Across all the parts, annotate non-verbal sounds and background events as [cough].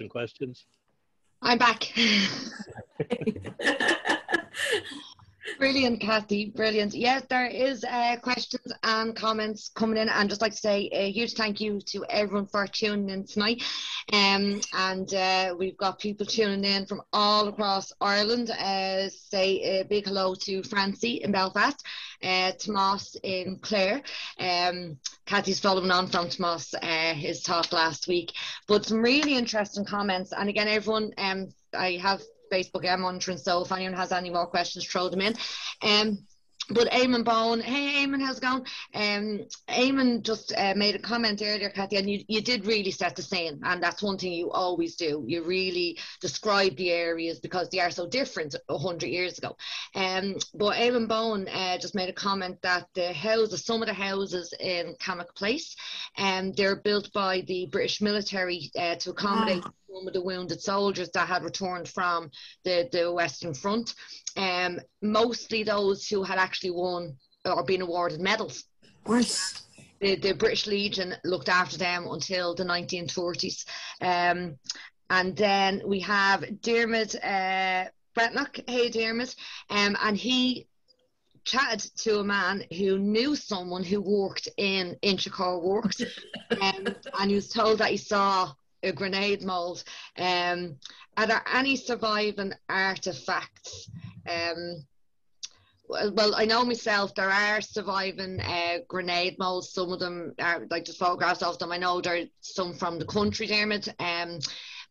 and questions. I'm back. [laughs] [laughs] Brilliant, Kathy. Brilliant. Yes, there is uh, questions and comments coming in. And just like to say a huge thank you to everyone for tuning in tonight. Um, and uh, we've got people tuning in from all across Ireland. Uh, say a big hello to Francie in Belfast, uh, Tomas in Clare. Um, Kathy's following on from Tomas, uh, his talk last week. But some really interesting comments. And again, everyone, um, I have Facebook I'm monitoring, so if anyone has any more questions, throw them in. Um, but Eamon Bone, hey Eamon, how's it going? Um, Eamon just uh, made a comment earlier, Kathy, and you, you did really set the scene, and that's one thing you always do. You really describe the areas because they are so different a hundred years ago. Um, but Eamon Bone uh, just made a comment that the houses, some of the houses in Camac Place, um, they're built by the British military uh, to accommodate. Ah some of the wounded soldiers that had returned from the, the Western Front, um, mostly those who had actually won or been awarded medals. Right. The, the British Legion looked after them until the 1930s. Um, and then we have Dermot uh, Bretnock. Hey, Dermot. Um, and he chatted to a man who knew someone who worked in Inchicore Works [laughs] um, and he was told that he saw a grenade mold. Um, are there any surviving artifacts? Um, well, I know myself, there are surviving uh, grenade molds. Some of them are like just photographs of them. I know there are some from the country, Dermot. Um,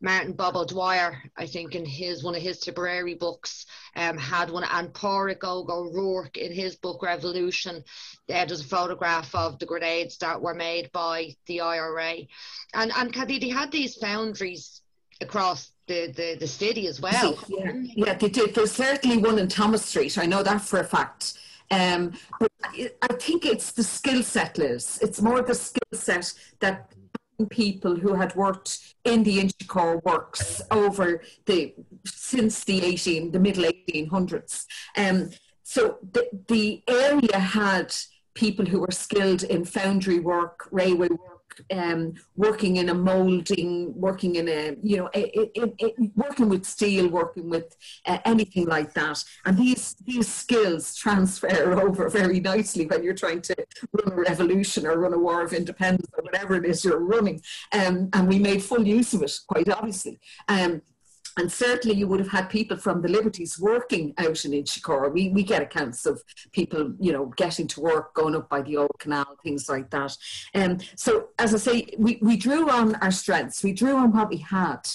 Martin Bob O'Dwyer, I think, in his one of his Tipperary books, um, had one, and Pádraig O'Rourke in his book Revolution, uh, there's a photograph of the grenades that were made by the IRA, and and they had these foundries across the, the, the city as well. Yeah, yeah, they did. There's certainly one in Thomas Street. I know that for a fact. Um, but I think it's the skill set, Liz. It's more the skill set that people who had worked in the Inchicore works over the since the 18 the middle 1800s um, so the, the area had people who were skilled in foundry work railway work um, working in a molding, working in a, you know, it, it, it, working with steel, working with uh, anything like that. And these, these skills transfer [laughs] over very nicely when you're trying to run a revolution or run a war of independence or whatever it is you're running. Um, and we made full use of it, quite obviously. Um, and certainly you would have had people from the Liberties working out in Inchicore. We, we get accounts of people, you know, getting to work, going up by the old canal, things like that. Um, so as I say, we, we drew on our strengths, we drew on what we had.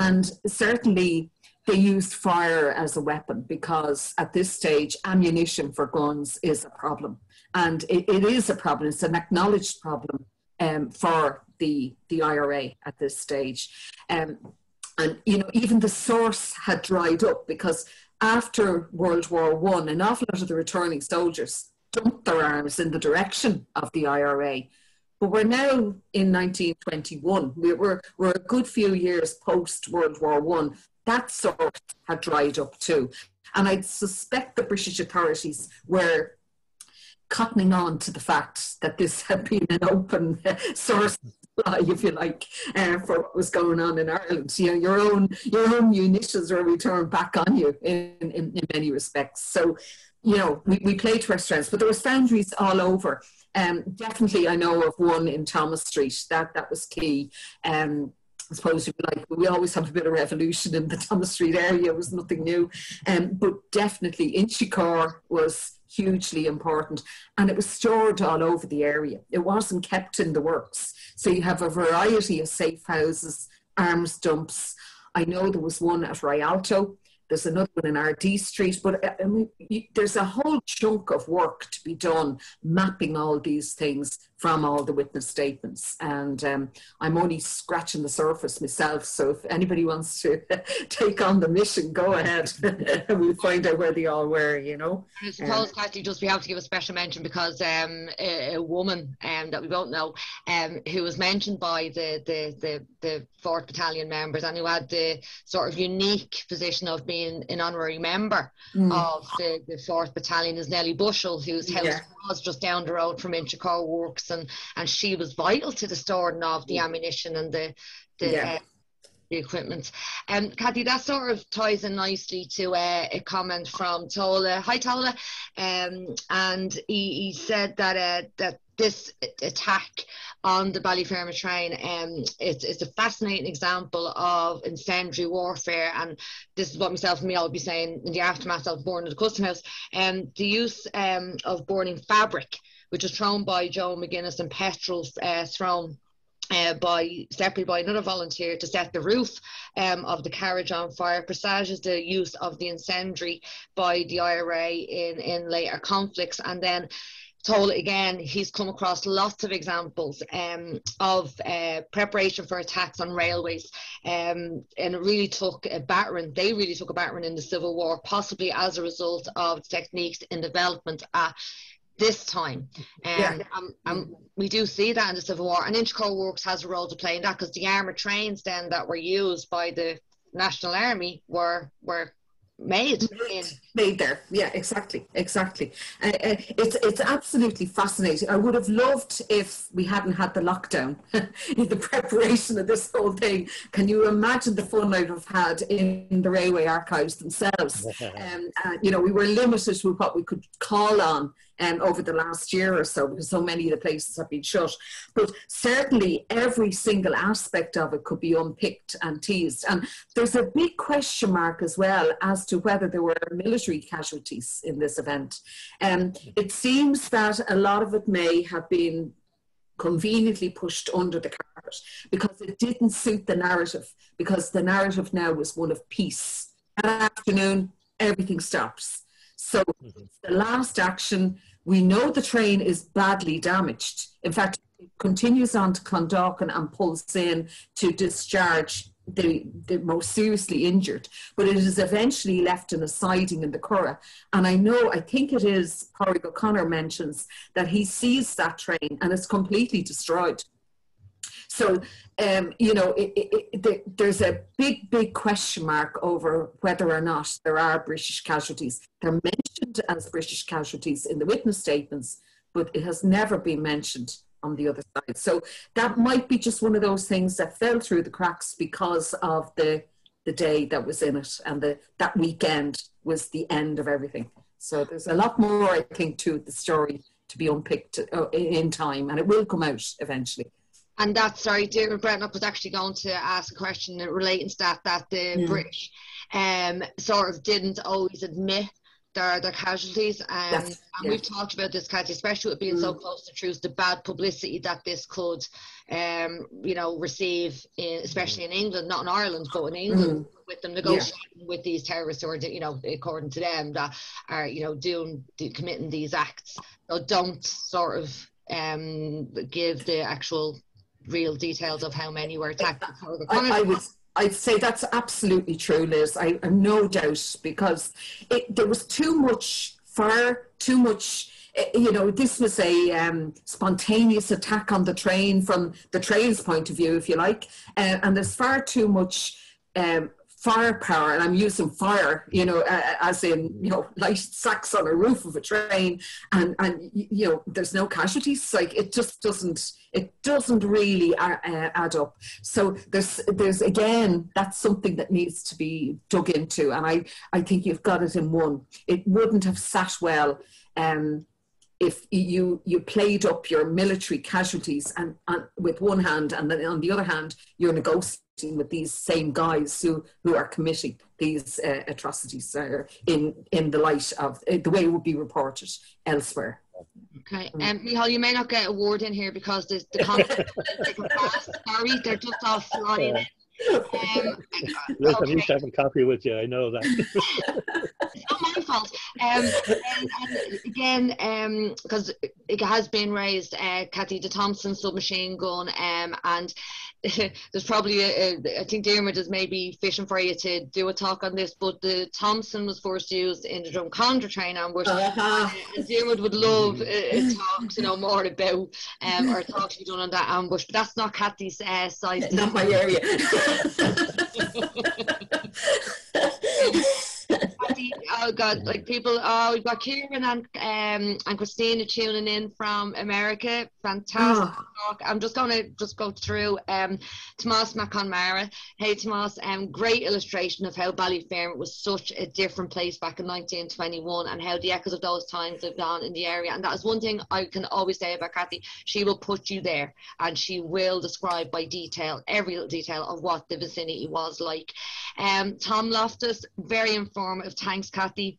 And certainly they used fire as a weapon because at this stage, ammunition for guns is a problem. And it, it is a problem, it's an acknowledged problem um, for the, the IRA at this stage. Um, and you know even the source had dried up because after World War One, an awful lot of the returning soldiers dumped their arms in the direction of the IRA. But we're now in 1921. We we're, we're a good few years post World War One. That source had dried up too. And I suspect the British authorities were cottoning on to the fact that this had been an open [laughs] source if you like, uh, for what was going on in Ireland. You know, your own your own munitions were returned back on you in, in, in many respects. So, you know, we, we played to our strengths, but there was foundries all over. Um, definitely, I know of one in Thomas Street. That that was key. Um, I suppose you like we always have a bit of revolution in the Thomas Street area. It was nothing new, um, but definitely Inchicore was hugely important, and it was stored all over the area. It wasn't kept in the works, so you have a variety of safe houses, arms dumps. I know there was one at Rialto there's another one in RD Street, but uh, I mean, there's a whole chunk of work to be done mapping all these things from all the witness statements. And um, I'm only scratching the surface myself. So if anybody wants to [laughs] take on the mission, go ahead. And [laughs] we'll find out where they all were, you know. I suppose, um, Kathy, just we have to give a special mention because um, a, a, woman um, that we both know um, who was mentioned by the, the, the, the 4th Battalion members and who had the sort of unique position of being being an honorary member mm. of the, the 4th Battalion is Nellie Bushell, whose house yeah. was just down the road from Inchicore Works, and, and she was vital to the storing of the ammunition and the, the yeah. uh, the equipment. Um, Kathy, that sort of ties in nicely to uh, a comment from Tola. Hi, Tola. Um, and he, he said that uh, that this attack on the Ballyfermot train, um, it's, it's a fascinating example of incendiary warfare. And this is what myself and me will be saying in the aftermath of Born in the Custom House. Um, the use um, of burning fabric, which was thrown by Joe McGuinness and petrol uh, thrown uh, by separately by another volunteer to set the roof um, of the carriage on fire presages the use of the incendiary by the IRA in, in later conflicts and then told again he's come across lots of examples um, of uh, preparation for attacks on railways um, and it really took a battering they really took a battering in the civil war possibly as a result of techniques in development at this time. Um, yeah. um, um, we do see that in the Civil War, and Inchicore Works has a role to play in that because the armoured trains then that were used by the National Army were were made in. made there. Yeah exactly exactly. Uh, uh, it's it's absolutely fascinating. I would have loved if we hadn't had the lockdown [laughs] in the preparation of this whole thing. Can you imagine the fun i'd have had in the railway archives themselves? [laughs] Um, uh, you know we were limited with what we could call on um, over the last year or so because so many of the places have been shut. But certainly every single aspect of it could be unpicked and teased. And there's a big question mark as well as to whether there were military casualties in this event. Um, it seems that a lot of it may have been conveniently pushed under the carpet because it didn't suit the narrative because the narrative now was one of peace. That afternoon, everything stops. So mm-hmm. the last action. We know the train is badly damaged. In fact, it continues on to Clondalkin and pulls in to discharge the, the most seriously injured, but it is eventually left in a siding in the Curragh. And I know, I think it is, Corey O'Connor mentions that he sees that train and it's completely destroyed. So, um, you know, it, it, it, there's a big, big question mark over whether or not there are British casualties. They're mentioned as British casualties in the witness statements, but it has never been mentioned on the other side. So that might be just one of those things that fell through the cracks because of the the day that was in it and the that weekend was the end of everything. So there's a lot more, I think, to the story to be unpicked uh, in time, and it will come out eventually. And that's sorry, David Bretnock was actually going to ask a question relating to that that the yeah. British um sort of didn't always admit their their casualties. Um, yes. And we've talked about this, Kathy, especially with being mm. so close to truce, the bad publicity that this could um, you know, receive in, especially in England, not in Ireland, but in England. Mm. With them negotiating yeah. with these terrorists, or you know, according to them, that are you know doing committing these acts. So don't sort of um, give the actual real details of how many were attacked. I, I would, I'd say that's absolutely true, Liz. I have no doubt because it, there was too much fire, too much. Eh, you know, this was a um, spontaneous attack on the train from the train's point of view, if you like, uh, and there's far too much um, firepower, and I'm using fire, you know, uh, as in, you know, light sacks on a roof of a train, and and you know, there's no casualties. Like it just doesn't, it doesn't really add up. So there's there's again, that's something that needs to be dug into, and I I think you've got it in one. It wouldn't have sat well. Um, if you you played up your military casualties and, and with one hand and then on the other hand you're negotiating with these same guys who, who are committing these uh, atrocities uh, in, in the light of uh, the way it would be reported elsewhere. Okay, um, Michal, you may not get a word in here because the, the [laughs] comments Sorry, they're just all flying in. Um, Look, okay. I used to have a coffee with you. I know that. [laughs] it's not my fault. Um, and, and, again, because um, it has been raised, uh, Kathy the Thompson submachine gun, um, and [laughs] there's probably a, a, I think Dermot is maybe fishing for you to do a talk on this, but the Thompson was first used in the Drumcondra train ambush. Uh-huh. And Dermot would love a, a, talk to know more about um, or a talk to be done on that ambush, but that's not Kathy's uh, side. Not my area. [laughs] [laughs] Oh God! Like people, oh, we've got Kieran and um and Christina tuning in from America. Fantastic Oh, talk. I'm just gonna just go through um Tomas Mac Conmara. Hey Tomas, um great illustration of how Ballyfermot was such a different place back in 1921 and how the echoes of those times lived on in the area. And that is one thing I can always say about Kathy. She will put you there and she will describe by detail every little detail of what the vicinity was like. Um, Tom Loftus, very informative. Thanks, Kathy.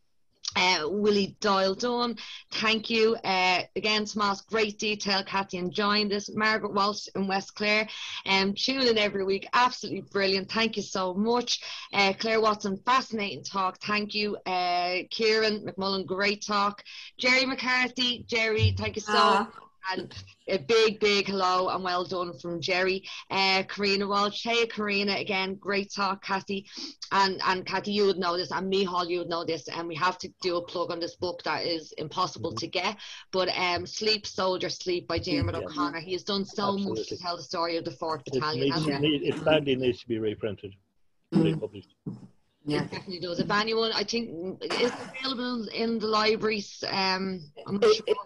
Uh, Willie Doyle Dunn, thank you. Uh, again, Tomas, great detail. Kathy enjoying this. Margaret Walsh in West Clare, um, tuning in every week. Absolutely brilliant. Thank you so much. Uh, Claire Watson, fascinating talk. Thank you. Uh, Kieran McMullen, great talk. Jerry McCarthy, Jerry, thank you so Ah. And a big, big hello and well done from Jerry. Uh, Karina Walsh. Hey, Karina, again, great talk, Kathy. And and Kathy, you would know this, and Mihal, you would know this. And we have to do a plug on this book that is impossible to get. But um, Sleep Soldier Sleep by Dermot Yeah. O'Connor. He has done so much to tell the story of the Fourth It, Battalion. needs, need, it badly needs to be reprinted, Mm. republished. yeah. It definitely does. If anyone, I think, is available in the libraries. Um, I'm not It- sure. it-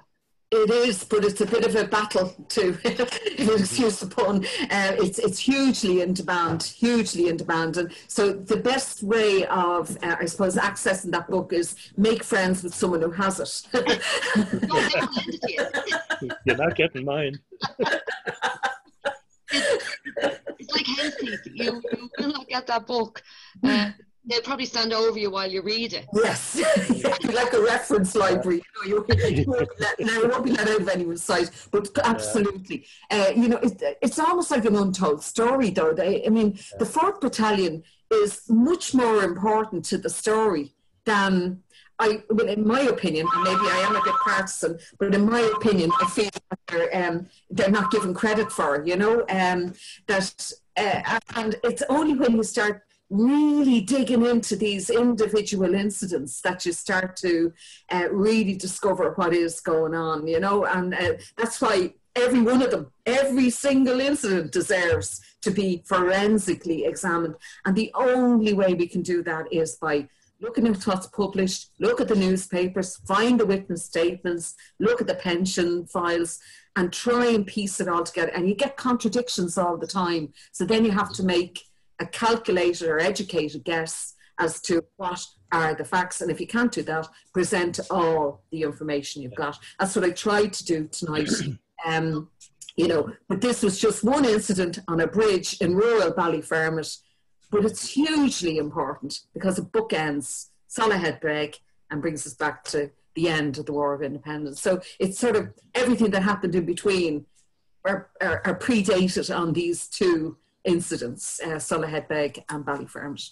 It is, but it's a bit of a battle too. [laughs] if you excuse the pun, uh, it's it's hugely in demand, hugely in demand, and so the best way of, uh, I suppose, accessing that book is make friends with someone who has it. No, they will lend it to you. [laughs] You're not getting mine. It's like hen's teeth. You, you will not get that book. Uh, they'll probably stand over you while you read it. yes, [laughs] like a reference library. You know, you, you, [laughs] won't be let, now, you won't be let out of anyone's sight, but absolutely, uh, you know, it, it's almost like an untold story, though. They, I mean, the Fourth Battalion is much more important to the story than I, well, in my opinion, and maybe I am a bit partisan, but in my opinion, I feel that they're, um, they're not given credit for, you know, um, that, uh, and it's only when you start really digging into these individual incidents that you start to uh, really discover what is going on, you know, and uh, that's why every one of them, every single incident deserves to be forensically examined. And the only way we can do that is by looking at what's published, look at the newspapers, find the witness statements, look at the pension files, and try and piece it all together. And you get contradictions all the time. So then you have to make a calculated or educated guess as to what are the facts. And if you can't do that, present all the information you've got. That's what I tried to do tonight. [clears throat] Um, you know, but this was just one incident on a bridge in rural Ballyfermot but it's hugely important because it bookends Soloheadbeg and brings us back to the end of the War of Independence. So it's sort of everything that happened in between are, are, are predated on these two incidents, uh, Soloheadbeg and Ballyfermot.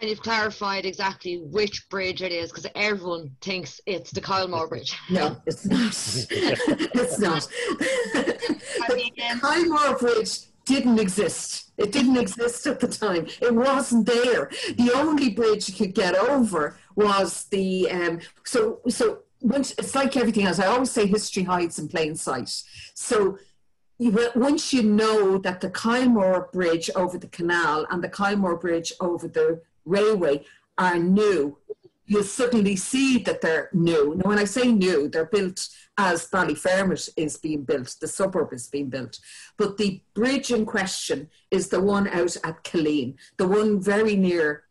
And you've clarified exactly which bridge it is because everyone thinks it's the Kylemore [laughs] Bridge. No, it's not. [laughs] it's not. the. Kylemore Bridge didn't exist. It didn't exist at the time. It wasn't there. The only bridge you could get over was the um, so so. Once, it's like everything else. I always say history hides in plain sight. So once you know that the Kylemore Bridge over the canal and the Kylemore Bridge over the railway are new, you'll suddenly see that they're new. Now, when I say new, they're built as Ballyfermot is being built, the suburb is being built. But the bridge in question is the one out at Killeen, the one very near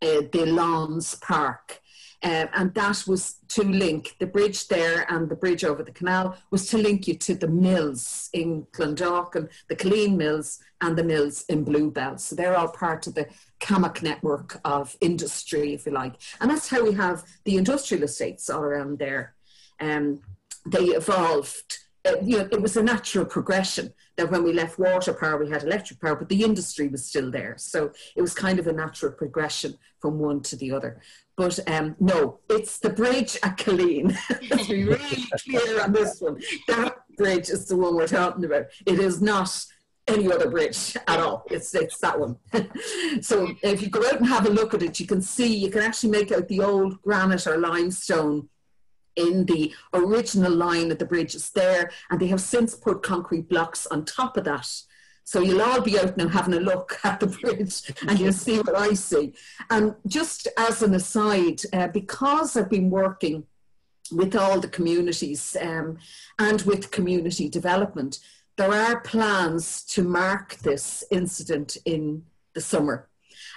uh, the Lawns Park. Uh, and that was to link the bridge there and the bridge over the canal was to link you to the mills in Clondalkin, the Killeen mills and the mills in Bluebell. So they're all part of the Camac network of industry, if you like. And that's how we have the industrial estates all around there. Um, they evolved. Uh, you know, it was a natural progression that when we left water power, we had electric power, but the industry was still there. So it was kind of a natural progression from one to the other. But um, no, it's the bridge at Killeen. [laughs] Let's be really clear on this one. That bridge is the one we're talking about. It is not any other bridge at all. It's it's that one. [laughs] so if you go out and have a look at it, you can see you can actually make out the old granite or limestone in the original line of the bridge is there, and they have since put concrete blocks on top of that. So you'll all be out now having a look [laughs] at the bridge and you'll see what I see. And just as an aside, uh, because I've been working with all the communities um, and with community development, there are plans to mark this incident in the summer.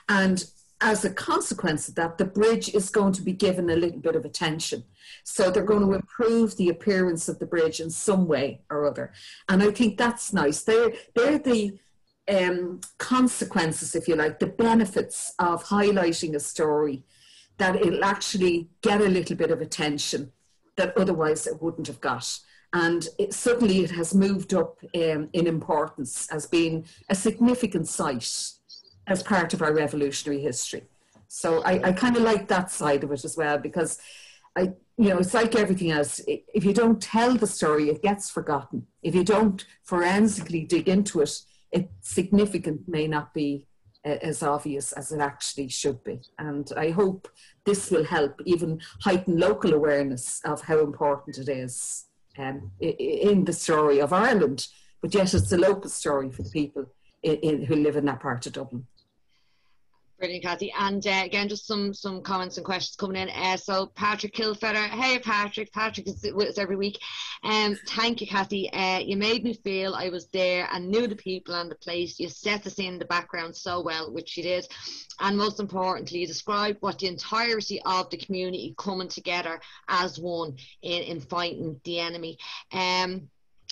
And as a consequence of that, the bridge is going to be given a little bit of attention. So they're going to improve the appearance of the bridge in some way or other. And I think that's nice. They're, they're the um, consequences, if you like, the benefits of highlighting a story that it'll actually get a little bit of attention that otherwise it wouldn't have got. And it, suddenly it has moved up um, in importance as being a significant site as part of our revolutionary history. So I, I kind of like that side of it as well because I, you know, it's like everything else. If you don't tell the story, it gets forgotten. If you don't forensically dig into it, it significant may not be uh, as obvious as it actually should be. And I hope this will help even heighten local awareness of how important it is um, in the story of Ireland. But yet it's a local story for the people in, in, who live in that part of Dublin. Brilliant, Kathy. And uh, again, just some some comments and questions coming in. Uh, so Patrick Kilfeather, hey Patrick, Patrick is with us every week. Um, thank you, Kathy. Uh, you made me feel I was there and knew the people and the place. You set the scene in the background so well, which you did, and most importantly, you described what the entirety of the community coming together as one in in fighting the enemy. Um,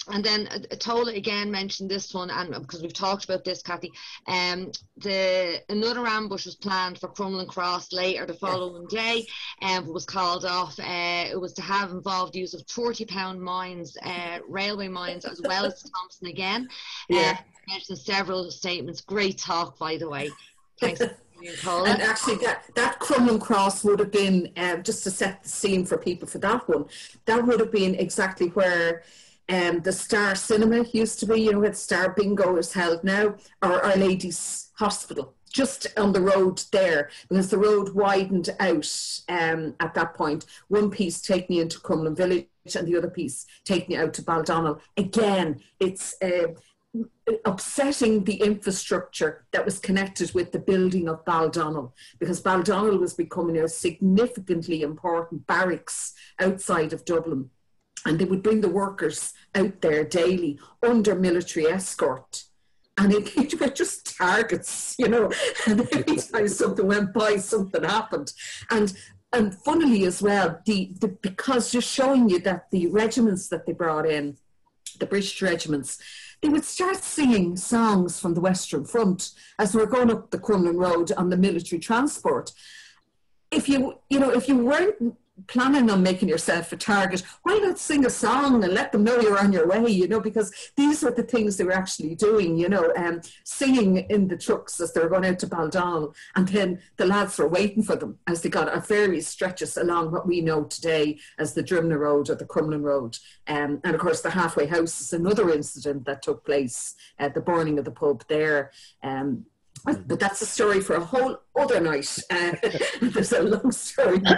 and then uh, Tola again mentioned this one, and because we've talked about this, Kathy, um, the another ambush was planned for Crumlin Cross later the following day, and um, was called off. Uh, it was to have involved use of forty pound mines, uh, railway mines, as well as Thompson again. Yeah, uh, mentioned several statements. Great talk, by the way. Thanks. [laughs] and actually, that, that Crumlin Cross would have been, uh, just to set the scene for people for that one, that would have been exactly where um, the Star Cinema used to be, you know, where Star Bingo is held now, or Our Lady's Hospital, just on the road there, because the road widened out um, at that point. One piece taking you into Crumlin Village and the other piece taking you out to Baldonnel. Again, it's uh, upsetting the infrastructure that was connected with the building of Baldonnel, because Baldonnel was becoming a significantly important barracks outside of Dublin and they would bring the workers out there daily under military escort. And it, [laughs] it were just targets, you know. [laughs] And every [laughs] time something went by, something happened. And and funnily as well, the, the because just showing you that the regiments that they brought in, the British regiments, they would start singing songs from the Western Front as we are going up the Crumlin Road on the military transport. If you, you know, if you weren't planning on making yourself a target, why not sing a song and let them know you're on your way, you know, because these were the things they were actually doing, you know, um, singing in the trucks as they were going out to Baldonnel. And then the lads were waiting for them as they got a various stretches along what we know today as the Drimnagh Road or the Crumlin Road. Um, and of course, the halfway house is another incident that took place at the burning of the pub there. Um, but that's a story for a whole other night. Uh, [laughs] there's a long story. [laughs] [laughs]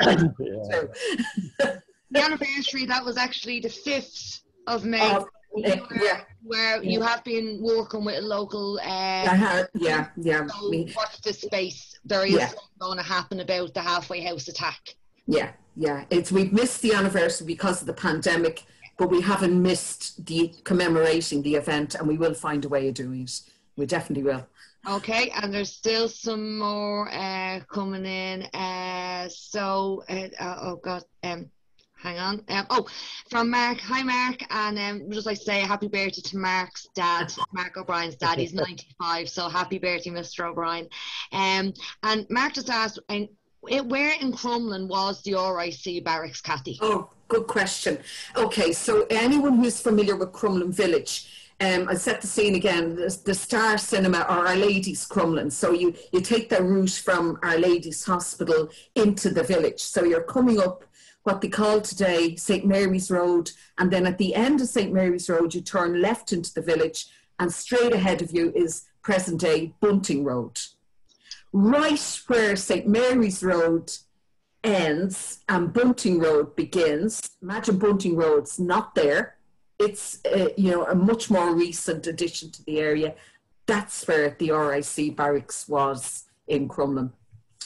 the anniversary that was actually the fifth of May. Uh, where, yeah. where you have been working with a local. Uh, I had, yeah, yeah. So watch the space. There is yeah. going to happen about the halfway house attack. Yeah, yeah. It's we've missed the anniversary because of the pandemic, but we haven't missed the commemorating the event, and we will find a way of doing it. We definitely will. Okay, and there's still some more uh, coming in. Uh, so, uh, uh, oh God, um, hang on. Um, oh, from Mark. Hi, Mark. And um, just like to say happy birthday to Mark's dad, Mark O'Brien's dad. He's [laughs] 95, so happy birthday, Mr. O'Brien. Um, and Mark just asked, and where in Crumlin was the RIC barracks, Kathy? Oh, good question. Okay, so anyone who's familiar with Crumlin Village, um, I set the scene again, the, the, Star Cinema or Our Lady's Crumlin. So you, you take the route from Our Lady's Hospital into the village. So you're coming up what they call today St. Mary's Road. And then at the end of St. Mary's Road, you turn left into the village and straight ahead of you is present day Bunting Road. Right where St. Mary's Road ends and Bunting Road begins, imagine Bunting Road's not there it's uh, you know a much more recent addition to the area that's where the RIC barracks was in Crumlin.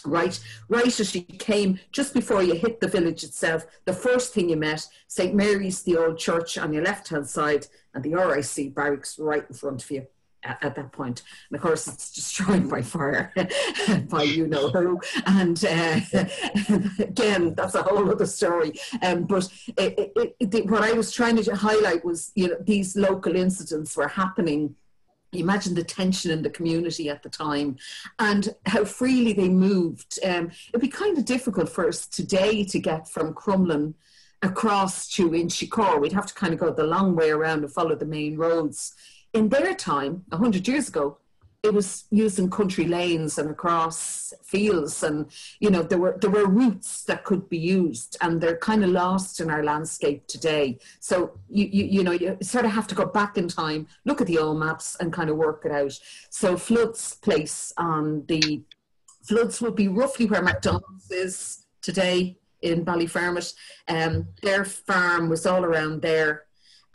Right, right as you came, just before you hit the village itself, the first thing you met, St. Mary's, the old church on your left hand side, and the RIC barracks right in front of you at, at that point. And of course, it's destroyed by fire [laughs] by you know who. And uh, [laughs] again, that's a whole other story. Um, but it, it, it, what I was trying to highlight was, you know, these local incidents were happening imagine the tension in the community at the time and how freely they moved. Um, it'd be kind of difficult for us today to get from Crumlin across to Inchicore. We'd have to kind of go the long way around and follow the main roads in their time, 100 years ago, it was used in country lanes and across fields and you know there were there were routes that could be used and they're kind of lost in our landscape today. So you, you you know you sort of have to go back in time look at the old maps and kind of work it out. So floods place on the floods would be roughly where mcdonald's is today in ballyfermot. Um, their farm was all around there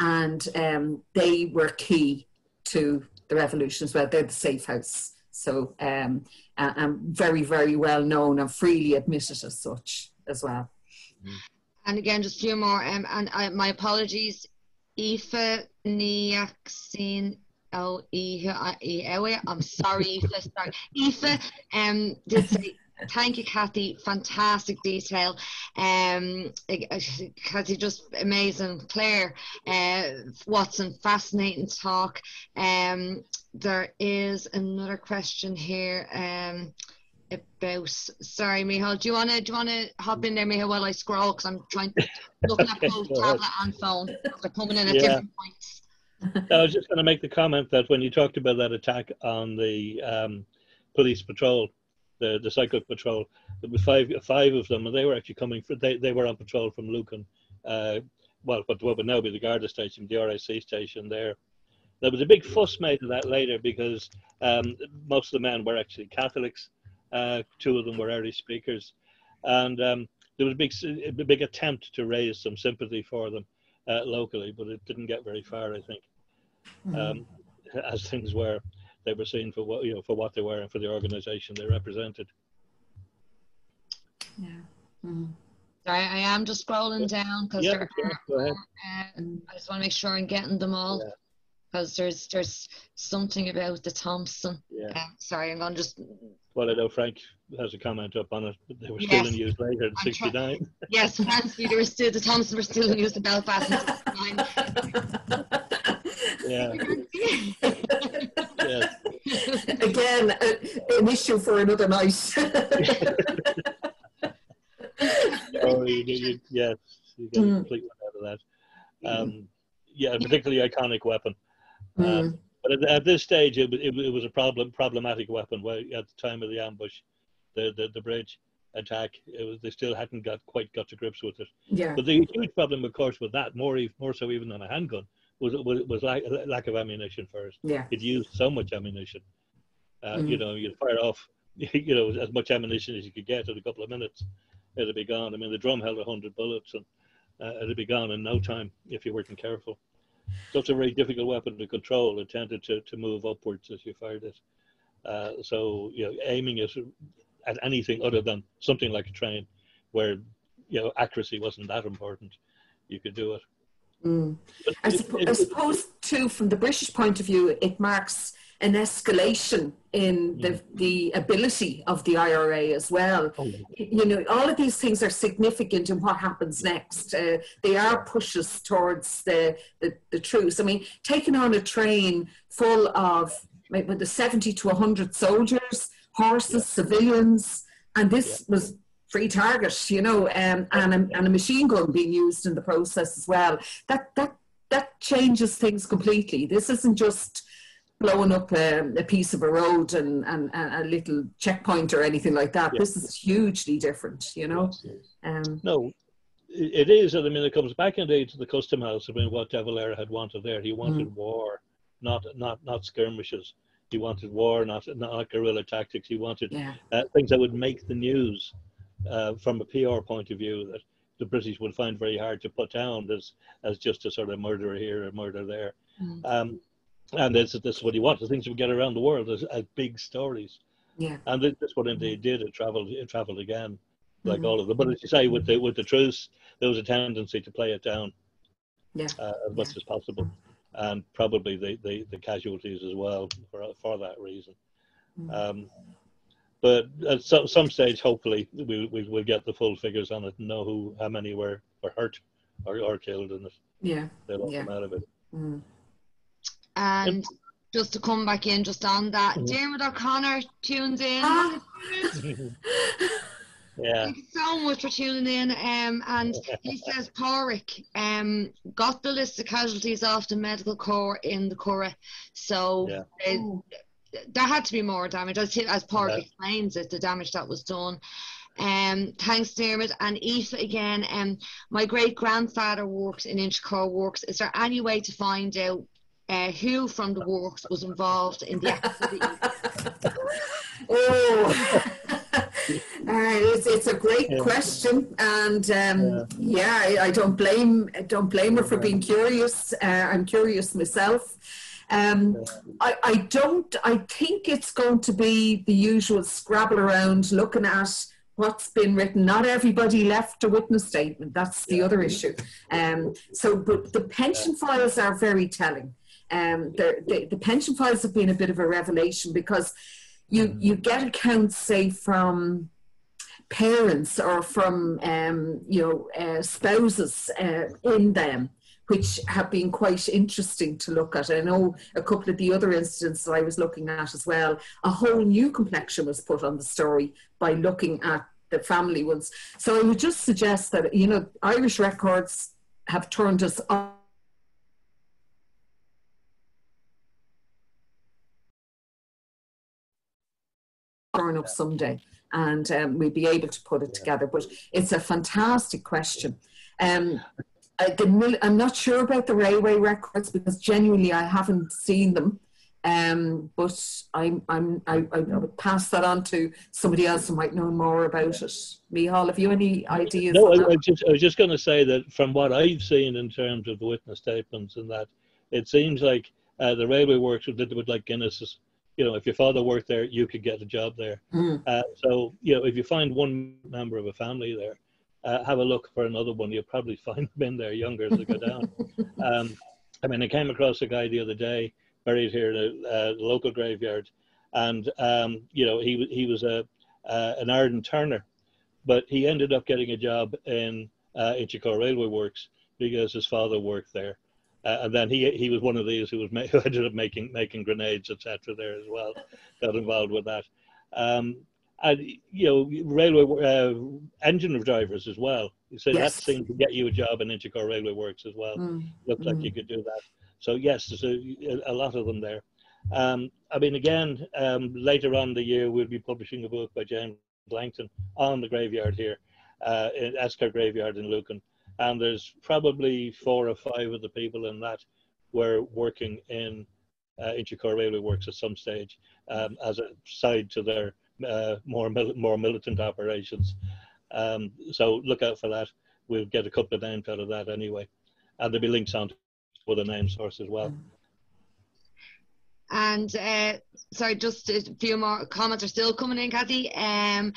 and um, they were key to the revolution as well. They're the safe house, so um, and very very well known and freely admitted as such as well. And again, just a few more. Um, and I, my apologies, Aoife Niaxin. I'm sorry, Aoife. Sorry, Aoife um, did say Thank you, Kathy. Fantastic detail. Um, Kathy, just amazing. Claire uh, Watson, fascinating talk. Um, there is another question here. Um, about sorry Michal do you want to do you want to hop in there Michal while I scroll because I'm trying to looking at both [laughs] tablet and phone they're coming in at yeah. different points I was just going to make the comment that when you talked about that attack on the um, police patrol the the cycle patrol. There was five five of them, and they were actually coming for they, they were on patrol from Lucan. Uh, well, what would now be the Garda station, the RIC station there. There was a big fuss made of that later because um, most of the men were actually Catholics. Uh, two of them were Irish speakers, and um, there was a big a big attempt to raise some sympathy for them uh, locally, but it didn't get very far. I think, mm-hmm. um, as things were they were seen for what you know for what they were and for the organization they represented. Yeah. Mm-hmm. Sorry, I am just scrolling down because yeah, uh, I just want to make sure I'm getting them all because yeah. there's there's something about the Thompson. Yeah. Um, sorry, I'm going to just. Well, I know Frank has a comment up on it. They were still yes. in use later in '69. [laughs] yes, fancy they were still the Thompson were still in use in Belfast in '69. [laughs] yeah. [laughs] [laughs] Again, a, an issue for another night. [laughs] oh, you, you, yes, you get mm. a complete one out of that. Um, yeah, a particularly iconic weapon. Um, mm. But at, at, this stage, it, it, it, was a problem, problematic weapon. Where at the time of the ambush, the the, the bridge attack, it was they still hadn't got quite got to grips with it. Yeah. But the huge problem, of course, with that, more more so even than a handgun, was was, was lack, lack of ammunition first. Yeah. It used so much ammunition. Uh, mm-hmm. You know, you'd fire off, [laughs] you know, as much ammunition as you could get in a couple of minutes. It'd be gone. I mean, the drum held hundred bullets, and uh, it'd be gone in no time if you weren't careful. So it's a very difficult weapon to control. It tended to, to move upwards as you fired it. Uh, so you know, aiming it at anything other than something like a train, where you know accuracy wasn't that important, you could do it. Mm. I, suppo- I, suppose, too, from the British point of view, it marks an escalation in the, mm. the ability of the IRA as well. Oh. You know, all of these things are significant in what happens next. Uh, they are pushes towards the, the, the truce. I mean, taking on a train full of with the 70 to 100 soldiers, horses, yeah. civilians, and this was free target, you know, um, and, a, and a machine gun being used in the process as well. That that that changes things completely. This isn't just blowing up a, a piece of a road and, and, and, a little checkpoint or anything like that. This is hugely different, you know. Yes, yes. Um, no, it is. I mean, it comes back indeed to the custom house. I mean, what De Valera had wanted there. He wanted mm. war, not not not skirmishes. He wanted war, not not guerrilla tactics. He wanted yeah. uh, things that would make the news uh, from a PR point of view that the British would find very hard to put down as as just a sort of murder here or murder there. Mm. Um, and this, this is what you want. The things we get around the world as, as big stories. Yeah. And this, this what indeed did. It traveled. It traveled again, like Mhm. all of them. But as you say, with the with the truce, there was a tendency to play it down Yeah. uh, as much as possible, and probably the, the, the casualties as well for for that reason. Mm. Um, but at some, some stage, hopefully, we, we will get the full figures on it and know who how many were, were hurt or, or killed in it. Yeah. They'll all Yeah. come out of it. Mm. And just to come back in, just on that, Mhm. Dermot O'Connor tunes in. Ah. [laughs] yeah. Thank you so much for tuning in. Um, and [laughs] he says Porrick um, got the list of casualties off the medical corps in the Curragh. So Yeah. Oh. There had to be more damage. As, he- as Porrick Yeah. explains it, the damage that was done. Um, thanks, Dermot. And Aoife again. Um, my great grandfather works in Inchicore Works. Is there any way to find out uh, who from the works was involved in the activity? [laughs] oh, [laughs] uh, it's, it's a great Yeah. question, and um, yeah, I, I don't blame don't blame her for being curious. Uh, I'm curious myself. Um, I, I don't. I think it's going to be the usual scrabble around, looking at what's been written. Not everybody left a witness statement. That's the Yeah. other issue. Um, so, but the pension files are very telling. Um, the, the, the pension files have been a bit of a revelation because you you get accounts, say, from parents or from um, you know uh, spouses uh, in them, which have been quite interesting to look at. I know a couple of the other incidents that I was looking at as well. A whole new complexion was put on the story by looking at the family ones. So I would just suggest that you know Irish records have turned us on. turn up someday and um, we'll be able to put it together. But it's a fantastic question. Um, I, the, mil- I'm not sure about the railway records because genuinely I haven't seen them. Um, but I'm, I'm, I, I would pass that on to somebody else who might know more about it. Mihal, have you any ideas? No, I? I, just, I was just going to say that from what I've seen in terms of the witness statements and that, it seems like uh, the railway works a little bit like Guinness's. You know, if your father worked there, you could get a job there. Mm. Uh, so, you know, if you find one member of a family there, uh, have a look for another one. You'll probably [laughs] find them in there younger as they go down. [laughs] um, I mean, I came across a guy the other day buried here in a uh, local graveyard, and um, you know, he he was a uh, an Arden turner, but he ended up getting a job in uh, Inchicore Railway Works because his father worked there. Uh, and then he he was one of these who was ma- [laughs] who ended up making making grenades etc. there as well, got involved with that. Um, and you know, railway uh, engine drivers as well. So Yes. that seemed to get you a job in Inchicore Railway Works as well. Mm. Looked like Mm. you could do that. So yes, there's a, a lot of them there. Um, I mean, again, um, later on in the year we'll be publishing a book by James Langton on the graveyard here, uh, in Esker Graveyard in Lucan, and there's probably four or five of the people in that were working in uh, Inchicore Railway Works at some stage um, as a side to their uh, more mil- more militant operations. Um, so look out for that. We'll get a couple of names out of that anyway, and there'll be links on to other name source as well. And uh, sorry, just a few more comments are still coming in, Kathy. Um,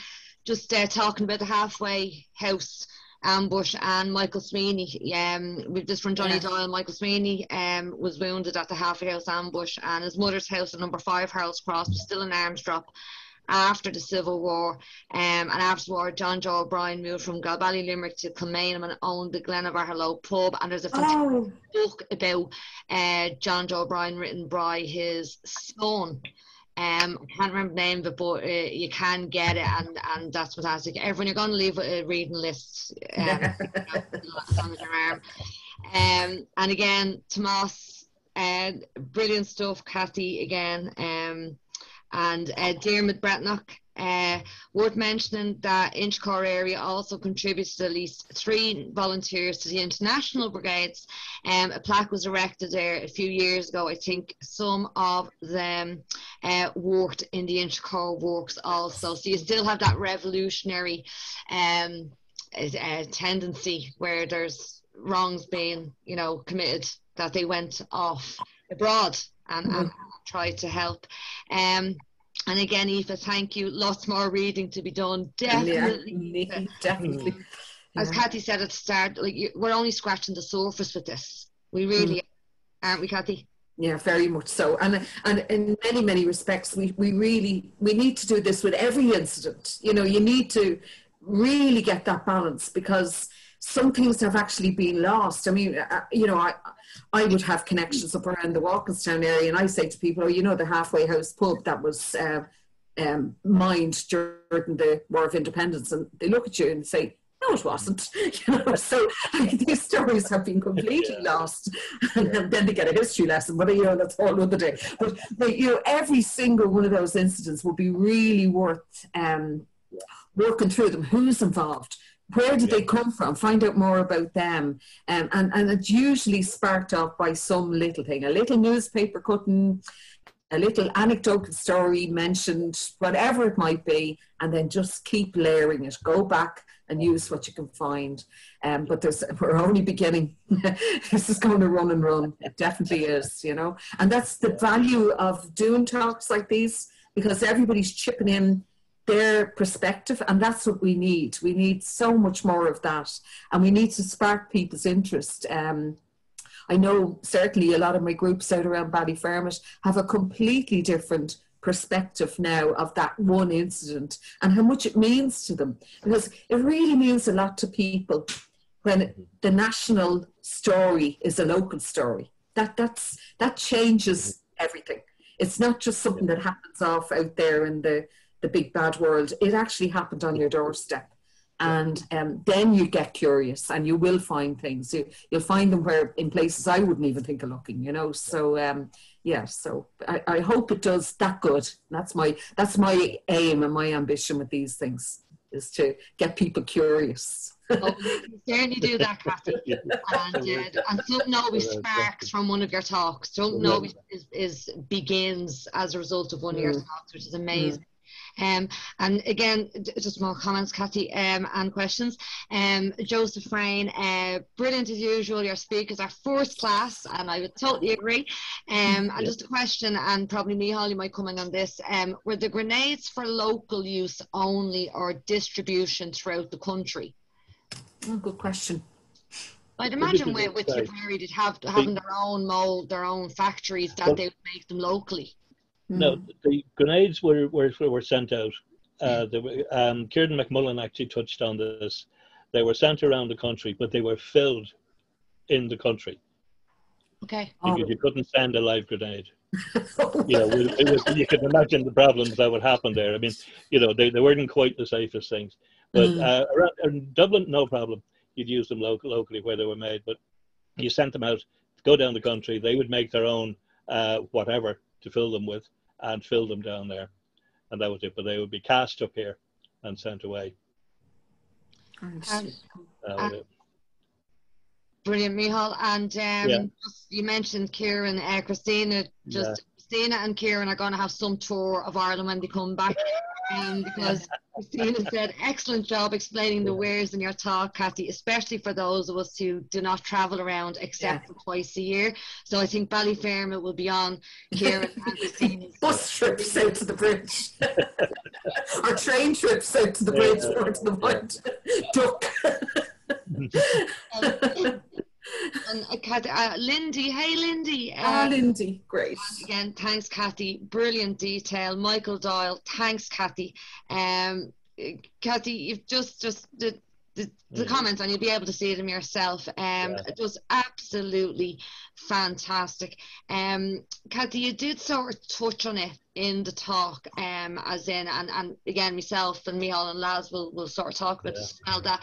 just uh, talking about the halfway house ambush and Michael Sweeney. Um, with this from Johnny Yeah. Doyle. Michael Sweeney um, was wounded at the halfway house ambush, and his mother's house at number five Harold's Cross was still an arms drop after the Civil War. Um, and after the war, John Joe O'Brien moved from Galbally, Limerick to Kilmainham and owned the Glenavar pub. And there's a fantastic Oh, book about uh, John Joe O'Brien written by his son. Um, I can't remember the name of it, but uh, you can get it, and, and that's fantastic. Everyone, you're going to leave a reading list um, on your arm. Um, and again, Tomas, uh, brilliant stuff. Kathy, again, um, and uh, Dermot Bretnock. Uh, worth mentioning that Inchicore area also contributes at least three volunteers to the international brigades. Um, a plaque was erected there a few years ago. I think some of them uh, worked in the Inchicore works also. So you still have that revolutionary um, uh, tendency where there's wrongs being, you know, committed that they went off abroad and, and mm-hmm. try to help. Um, and again, Eva, thank you. Lots more reading to be done. Definitely. Yeah, definitely. Mm. As Yeah. Kathy said at the start, like you, we're only scratching the surface with this. We really mm. aren't we, Kathy? Yeah, very much so. And and in many many respects, we we really we need to do this with every incident. You know, you need to really get that balance because some things have actually been lost. I mean, uh, you know, I I would have connections up around the Walkinstown area, and I say to people, oh, you know, the halfway house pub that was uh, um, mined during the War of Independence, and they look at you and say. No, it wasn't. [laughs] You know, so these stories have been completely lost, and then they get a history lesson. But you know, that's all another day. But, but you know, every single one of those incidents will be really worth um, working through them. Who's involved? Where did they come from? Find out more about them. Um, and, and it's usually sparked off by some little thing, a little newspaper cutting, a little anecdotal story mentioned, whatever it might be, and then just keep layering it. Go back and use what you can find. Um, but there's, [laughs] we're only beginning. [laughs] this is going to run and run. It definitely is, you know. And that's the value of doing talks like these because everybody's chipping in their perspective, and that's what we need. We need so much more of that, and we need to spark people's interest. Um, I know certainly a lot of my groups out around Ballyfermot have a completely different perspective now of that one incident and how much it means to them because it really means a lot to people when the national story is a local story that that's that changes everything it's not just something that happens off out there in the the big bad world it actually happened on your doorstep and um, then you get curious and you will find things you, you'll find them where in places i wouldn't even think of looking you know so um, yeah so I, I hope it does that good that's my that's my aim and my ambition with these things is to get people curious Oh, you certainly do that, Kathy. [laughs] Yeah. And, uh, and something always sparks from one of your talks. Something always is, is begins as a result of one of your Mm. talks, which is amazing. Um, and again, just more comments, Kathy, um, and questions. Um, Joseph Frayne, uh, brilliant as usual. Your speakers are first class, and I would totally agree. Um, and just a question, and probably Mihal, you might come in on this. Um, were the grenades for local use only or distribution throughout the country? oh, good question I'd imagine this is with, with right. Tipperary, they'd have having their own mold, their own factories that they would make them locally. No, Mm. the grenades were were, were sent out. Uh, were, um, Kieran McMullen actually touched on this. They were sent around the country, but they were filled in the country Okay. Oh. because you couldn't send a live grenade. [laughs] You know, it was, you can imagine the problems that would happen there. I mean, you know, they, they weren't quite the safest things. But Mm. uh, around, in Dublin, no problem. You'd use them local, locally where they were made, but you sent them out, to go down the country. They would make their own uh, whatever to fill them with and fill them down there, and that was it. But they would be cast up here and sent away. Um, it. brilliant, Mihal. And um, Yeah. you mentioned Kieran, uh, Christina. Just Christina and Kieran are going to have some tour of Ireland when they come back. Um, because Christina said, excellent job explaining the wares in your talk, Kathy, especially for those of us who do not travel around except for twice a year. So I think Ballyfermot will be on Kieran and Christina's [laughs] bus trips out to the bridge or train trips out to the bridge Yeah. or to the point duck [laughs] Um, and uh, Kathy, uh, Lindy, hey Lindy. ah Uh, lindy great again, thanks, Kathy. Brilliant detail. Michael Doyle, thanks, Kathy. Um, uh, Kathy, you've just just the the, the Mm. comments, and you'll be able to see them yourself. Um, it was absolutely fantastic. Um, Kathy, you did sort of touch on it in the talk, um, as in, and, and again, myself and Mihal and Laz will, will sort of talk about Yeah. this well, that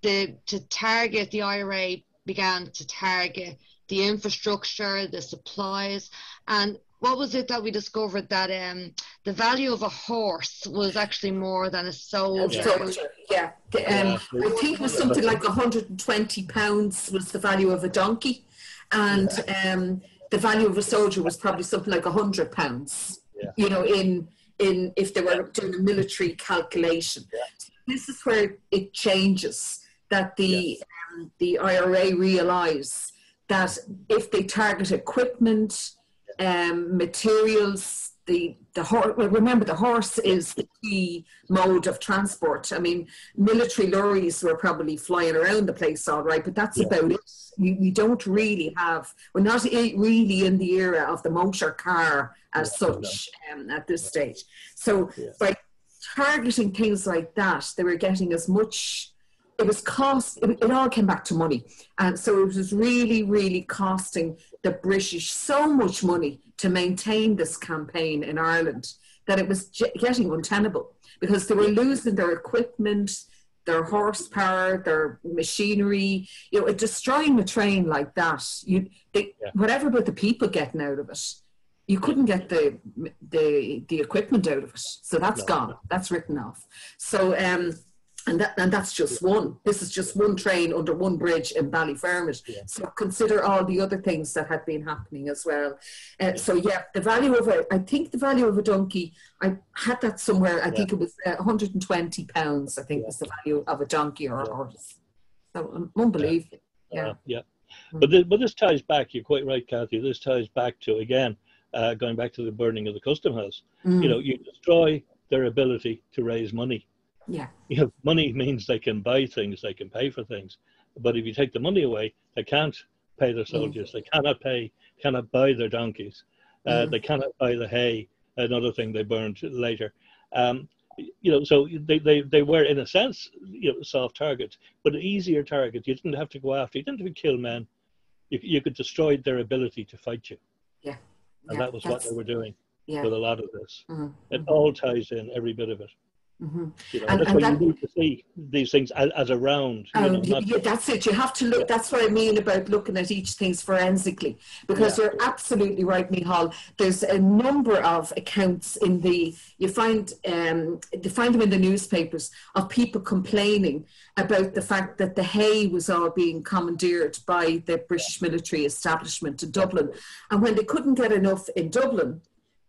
the to target the IRA began to target the infrastructure, the supplies, and what was it that we discovered that um, the value of a horse was actually more than a soldier? soldier yeah um, Yeah. i think it was something like 120 pounds was the value of a donkey and um, the value of a soldier was probably something like 100 pounds Yeah. you know in in if they were doing a military calculation this is where it changes that the um, the IRA realize that if they target equipment um, materials, the the horse. Well, remember the horse is the key mode of transport. I mean, military lorries were probably flying around the place, all right, but that's Yeah. about it. We, we don't really have. We're not really in the era of the motor car as such um, at this stage. So Yeah. by targeting things like that, they were getting as much. It was cost. It, it all came back to money, and so it was really, really costing the British so much money to maintain this campaign in Ireland that it was j- getting untenable because they were losing their equipment, their horsepower, their machinery. You know, destroying a train like that. You, they, Yeah. whatever about the people getting out of it, you couldn't get the the the equipment out of it. So that's No. gone. That's written off. So um, and that and that's just one. This is just one train under one bridge in Ballyfermot. Yeah. So consider all the other things that had been happening as well. Uh, so yeah, the value of a I think the value of a donkey. I had that somewhere. I think it was uh, 120 pounds. I think Yeah. was the value of a donkey or a horse. So um, unbelievable. Yeah. Uh, yeah. Mm. But this, but this ties back. You're quite right, Kathy. This ties back to again, uh, going back to the burning of the custom house. Mm. You know, you destroy their ability to raise money. Yeah. Know, money means they can buy things, they can pay for things. But if you take the money away, they can't pay their soldiers. They cannot pay, cannot buy their donkeys. Uh, Mm. They cannot buy the hay. Another thing they burned later. Um, you know, so they, they, they were in a sense, you know, soft targets, but easier targets. You didn't have to go after. You didn't have to kill men. You, you could destroy their ability to fight you, Yeah. and yeah, that was what they were doing Yeah. with a lot of this. Mhm. It all ties in, every bit of it. Mhm. You know, And- that's and why that- you need to see these things as, as a round. You know, not, yeah, that's it. You have to look. Yeah. That's what I mean about looking at each things forensically, because Yeah. you're absolutely right, Mihal. There's a number of accounts in the. You find um, you find them in the newspapers of people complaining about the fact that the hay was all being commandeered by the British military establishment in Dublin, and when they couldn't get enough in Dublin,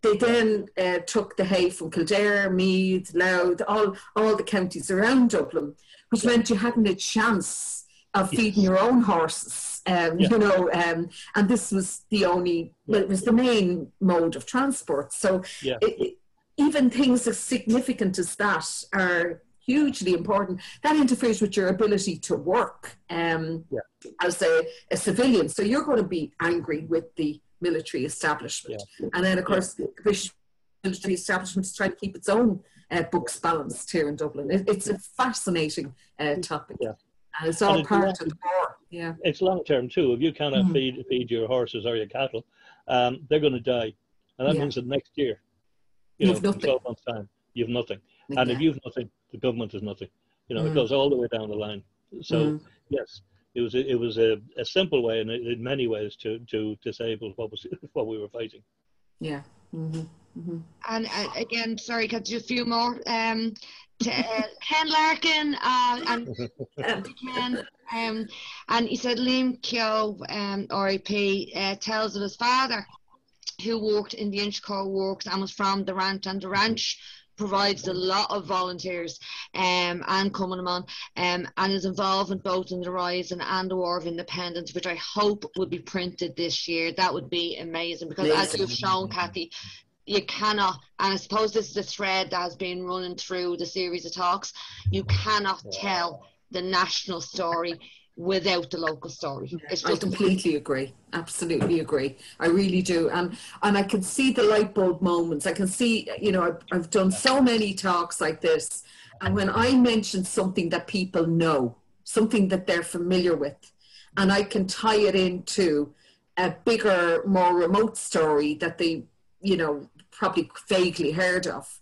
they then uh, took the hay from Kildare, Meath, Louth, all, all the counties around Dublin, which meant you hadn't a chance of feeding your own horses. Um, Yeah. You know, um, and this was the only, well, it was the main mode of transport. So Yeah. it, it- even things as significant as that are hugely important. That interferes with your ability to work um, Yeah. as a, a civilian. So you're going to be angry with the military establishment. And then, of course, the British military establishment is trying to keep its own uh, books balanced here in Dublin. It, it's a fascinating uh, topic. Yeah. And it's all And part long- of the war. Yeah. it's long term too. If you cannot Mhm. feed feed your horses or your cattle, um, they're going to die, and that Yeah. means that next year, you You've know, nothing. twelve months time, you've nothing, and if you've nothing, the government is nothing. You know, Mm. it goes all the way down the line. So Mm. yes, it was a, it was a, a simple way, and in many ways, to to disable what was [laughs] what we were fighting. Yeah. hmm hmm And uh, again, sorry, got just a few more. Um, to, uh, Ken Larkin uh, and Um, [laughs] Ken, um, and he said Liam Kyo, um, RIP, uh, tells of his father, who worked in the Inchicore Works and was from the ranch, and the ranch provides a lot of volunteers um, and coming on um, and is involved in both in the Rising and the War of Independence, which I hope will be printed this year. That would be amazing because, as you've shown, Kathy, you cannot, and I suppose this is the thread that has been running through the series of talks. You cannot tell the national story without the local story. It's I just completely agree. Absolutely agree. I really do. And and I can see the light bulb moments. I can see, you know, I've, I've done so many talks like this. And when I mention something that people know, something that they're familiar with, and I can tie it into a bigger, more remote story that they, you know, probably vaguely heard of,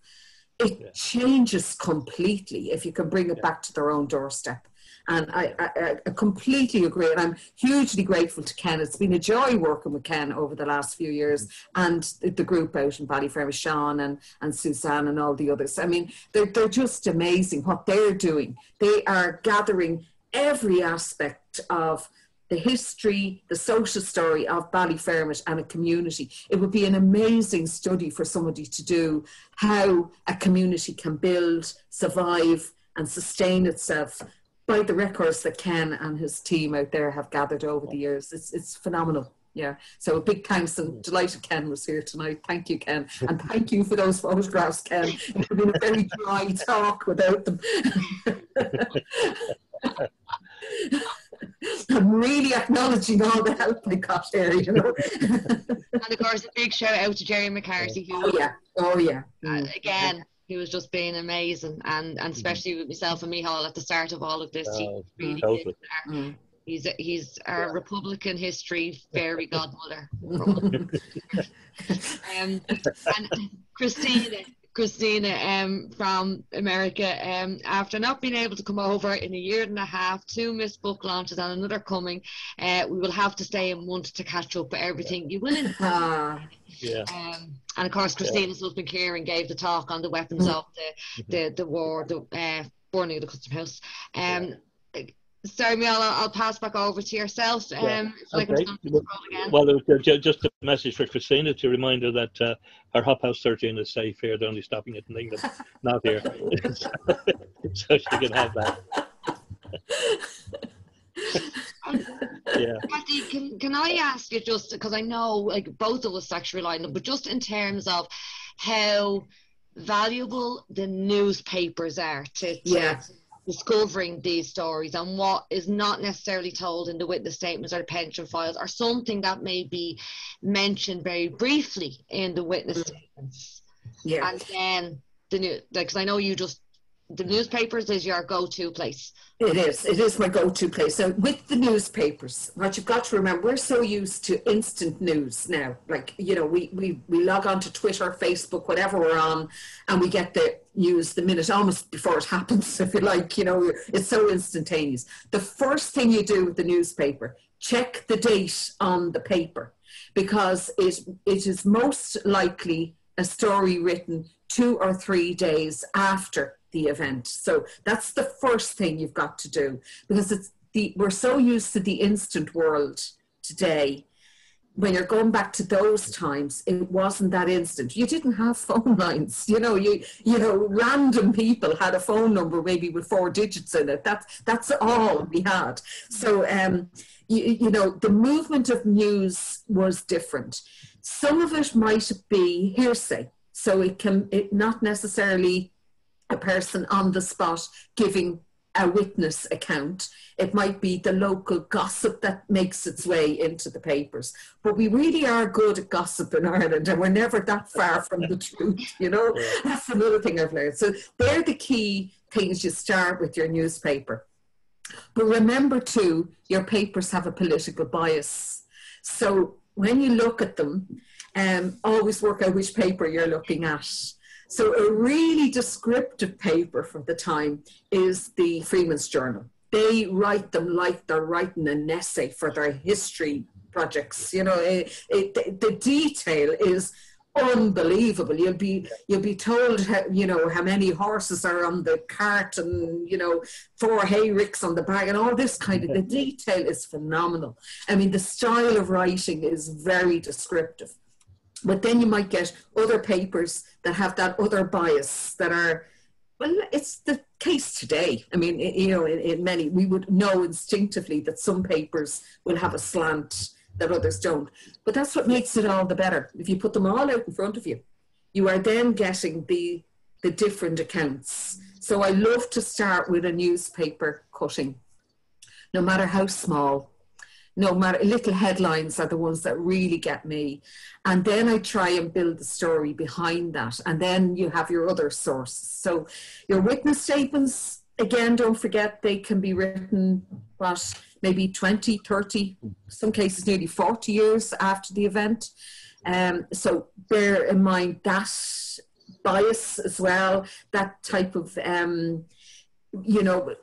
it Yeah. changes completely if you can bring it back to their own doorstep. And I, I, I completely agree. And I'm hugely grateful to Ken. It's been a joy working with Ken over the last few years and the group out in Ballyfermot, Sean and, and Suzanne and all the others. I mean, they're, they're just amazing what they're doing. They are gathering every aspect of the history, the social story of Ballyfermot and a community. It would be an amazing study for somebody to do how a community can build, survive, and sustain itself by the records that Ken and his team out there have gathered over the years. It's, it's phenomenal. yeah. So a big thanks and delighted Ken was here tonight. Thank you, Ken. And thank you for those photographs, Ken. It would have been a very dry talk without them. [laughs] I'm really acknowledging all the help I got here, you know. [laughs] and of course, a big shout out to Jerry McCarthy, who, oh, yeah. Oh, yeah. Uh, again, he was just being amazing. And, and especially with myself and Michal at the start of all of this, he Uh, really totally. did our- Mm. He's he's our Republican history fairy godmother. [laughs] [laughs] um, and Christina, Christina um, from America, um, after not being able to come over in a year and a half, two missed book launches and another coming, uh, we will have to stay a month to catch up with everything. You will, in- Ah, Yeah. um, and of course, Christina's husband Kieran gave the talk on the weapons of the the, the war, the uh, burning of the custom house. Um, Sorry, Miel, I'll, I'll pass back over to yourself. Um, Yeah. if I can Okay. just scroll. Well, was just a message for Christina to remind her that uh, her Hop House 13 is safe here. They're only stopping it in England, [laughs] not here. [laughs] so she can have that. [laughs] Yeah. Kathy, can, can I ask you just because I know like both of us actually rely on them, but just in terms of how valuable the newspapers are to, to Yeah. Discovering these stories and what is not necessarily told in the witness statements or the pension files or something that may be mentioned very briefly in the witness mm. statements. yeah. And then the new, like, 'cause I know you just the newspapers is your go-to place. It is. It is my go-to place. So with the newspapers, what you've got to remember, we're so used to instant news now. Like you know, we we we log on to Twitter, Facebook, whatever we're on, and we get the news the minute, almost before it happens, [laughs] if you like. You know, it's so instantaneous. The first thing you do with the newspaper, check the date on the paper, because it it is most likely a story written two or three days after the event. So that's the first thing you've got to do because it's the we're so used to the instant world today. When you're going back to those times, it wasn't that instant. You didn't have phone [laughs] lines. You know, you you know, random people had a phone number maybe with four digits in it. That's that's all we had. So um, you, you know, the movement of news was different. Some of it might be hearsay, so it can it not necessarily a person on the spot giving a witness account. It might be the local gossip that makes its way into the papers. But we really are good at gossip in Ireland and we're never that far from the truth, you know? That's another thing I've learned. So they're the key things you start with your newspaper. But remember too, your papers have a political bias. So when you look at them, um, always work out which paper you're looking at. So a really descriptive paper from the time is the Freeman's Journal. They write them like they're writing an essay for their history projects. You know, eh, eh, it, it, the detail is unbelievable. You'll be you'll be told how, you know how many horses are on the cart and you know four hay ricks on the back and all this kind of the [laughs] detail is phenomenal. I mean the style of writing is very descriptive. But then you might get other papers that have that other bias that are well, it's the case today. I mean, you know, in, in many, we would know instinctively that some papers will have a slant that others don't. But that's what makes it all the better. If you put them all out in front of you, you are then getting the the different accounts. So I love to start with a newspaper cutting, no matter how small. No matter little headlines are the ones that really get me, and then I try and build the story behind that, and then you have your other sources. So your witness statements, again, don't forget they can be written what maybe 20, 30, some cases nearly 40 years after the event. Um, so bear in mind that bias as well, that type of, um, you know,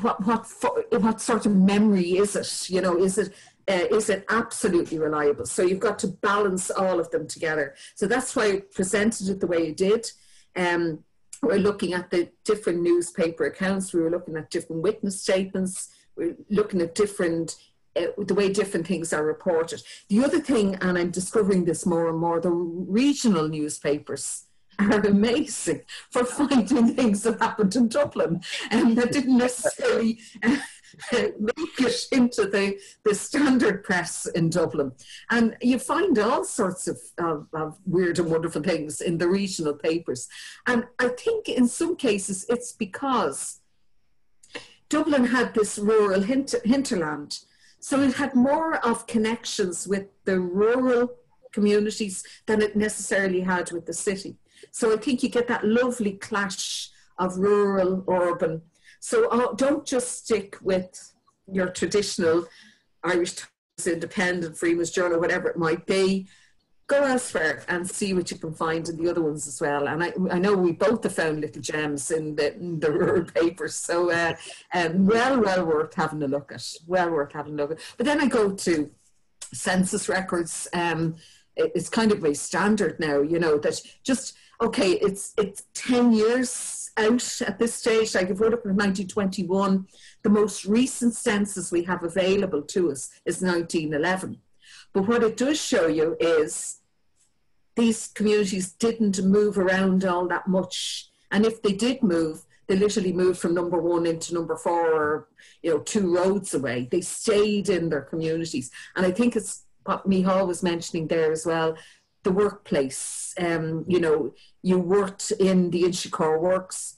what, what, fo- what sort of memory is it? You know, is it, uh, is it absolutely reliable? So you've got to balance all of them together. So that's why I presented it the way you did. Um, we're looking at the different newspaper accounts. We were looking at different witness statements. We're looking at different, uh, the way different things are reported. The other thing, and I'm discovering this more and more, the regional newspapers are amazing for finding things that happened in Dublin and that didn't necessarily uh, make it into the, the standard press in Dublin. And you find all sorts of, of, of, weird and wonderful things in the regional papers. And I think in some cases it's because Dublin had this rural hinter, hinterland. So it had more of connections with the rural communities than it necessarily had with the city. So I think you get that lovely clash of rural, urban. So uh, don't just stick with your traditional Irish Times, Independent, Freeman's Journal, whatever it might be. Go elsewhere and see what you can find in the other ones as well. And I, I know we both have found little gems in the, in the rural [laughs] papers. So, uh, um, well, well worth having a look at. Well worth having a look at. But then I go to census records. Um, it's kind of a standard now, you know, that just okay, it's it's 10 years out at this stage. Like if we're looking at 1921, the most recent census we have available to us is 1911. But what it does show you is these communities didn't move around all that much. And if they did move, they literally moved from number one into number four or you know two roads away. They stayed in their communities. And I think it's what Michal was mentioning there as well the workplace. Um, you know, you worked in the Inchicore Works.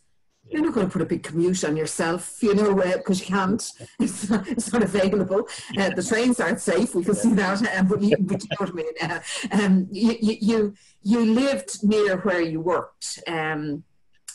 You're not going to put a big commute on yourself, you know, because uh, you can't. [laughs] It's not, it's not available. Uh, the trains aren't safe. We can see that. Um, but, you, but you know what I mean. Uh, um, you, you you lived near where you worked, um,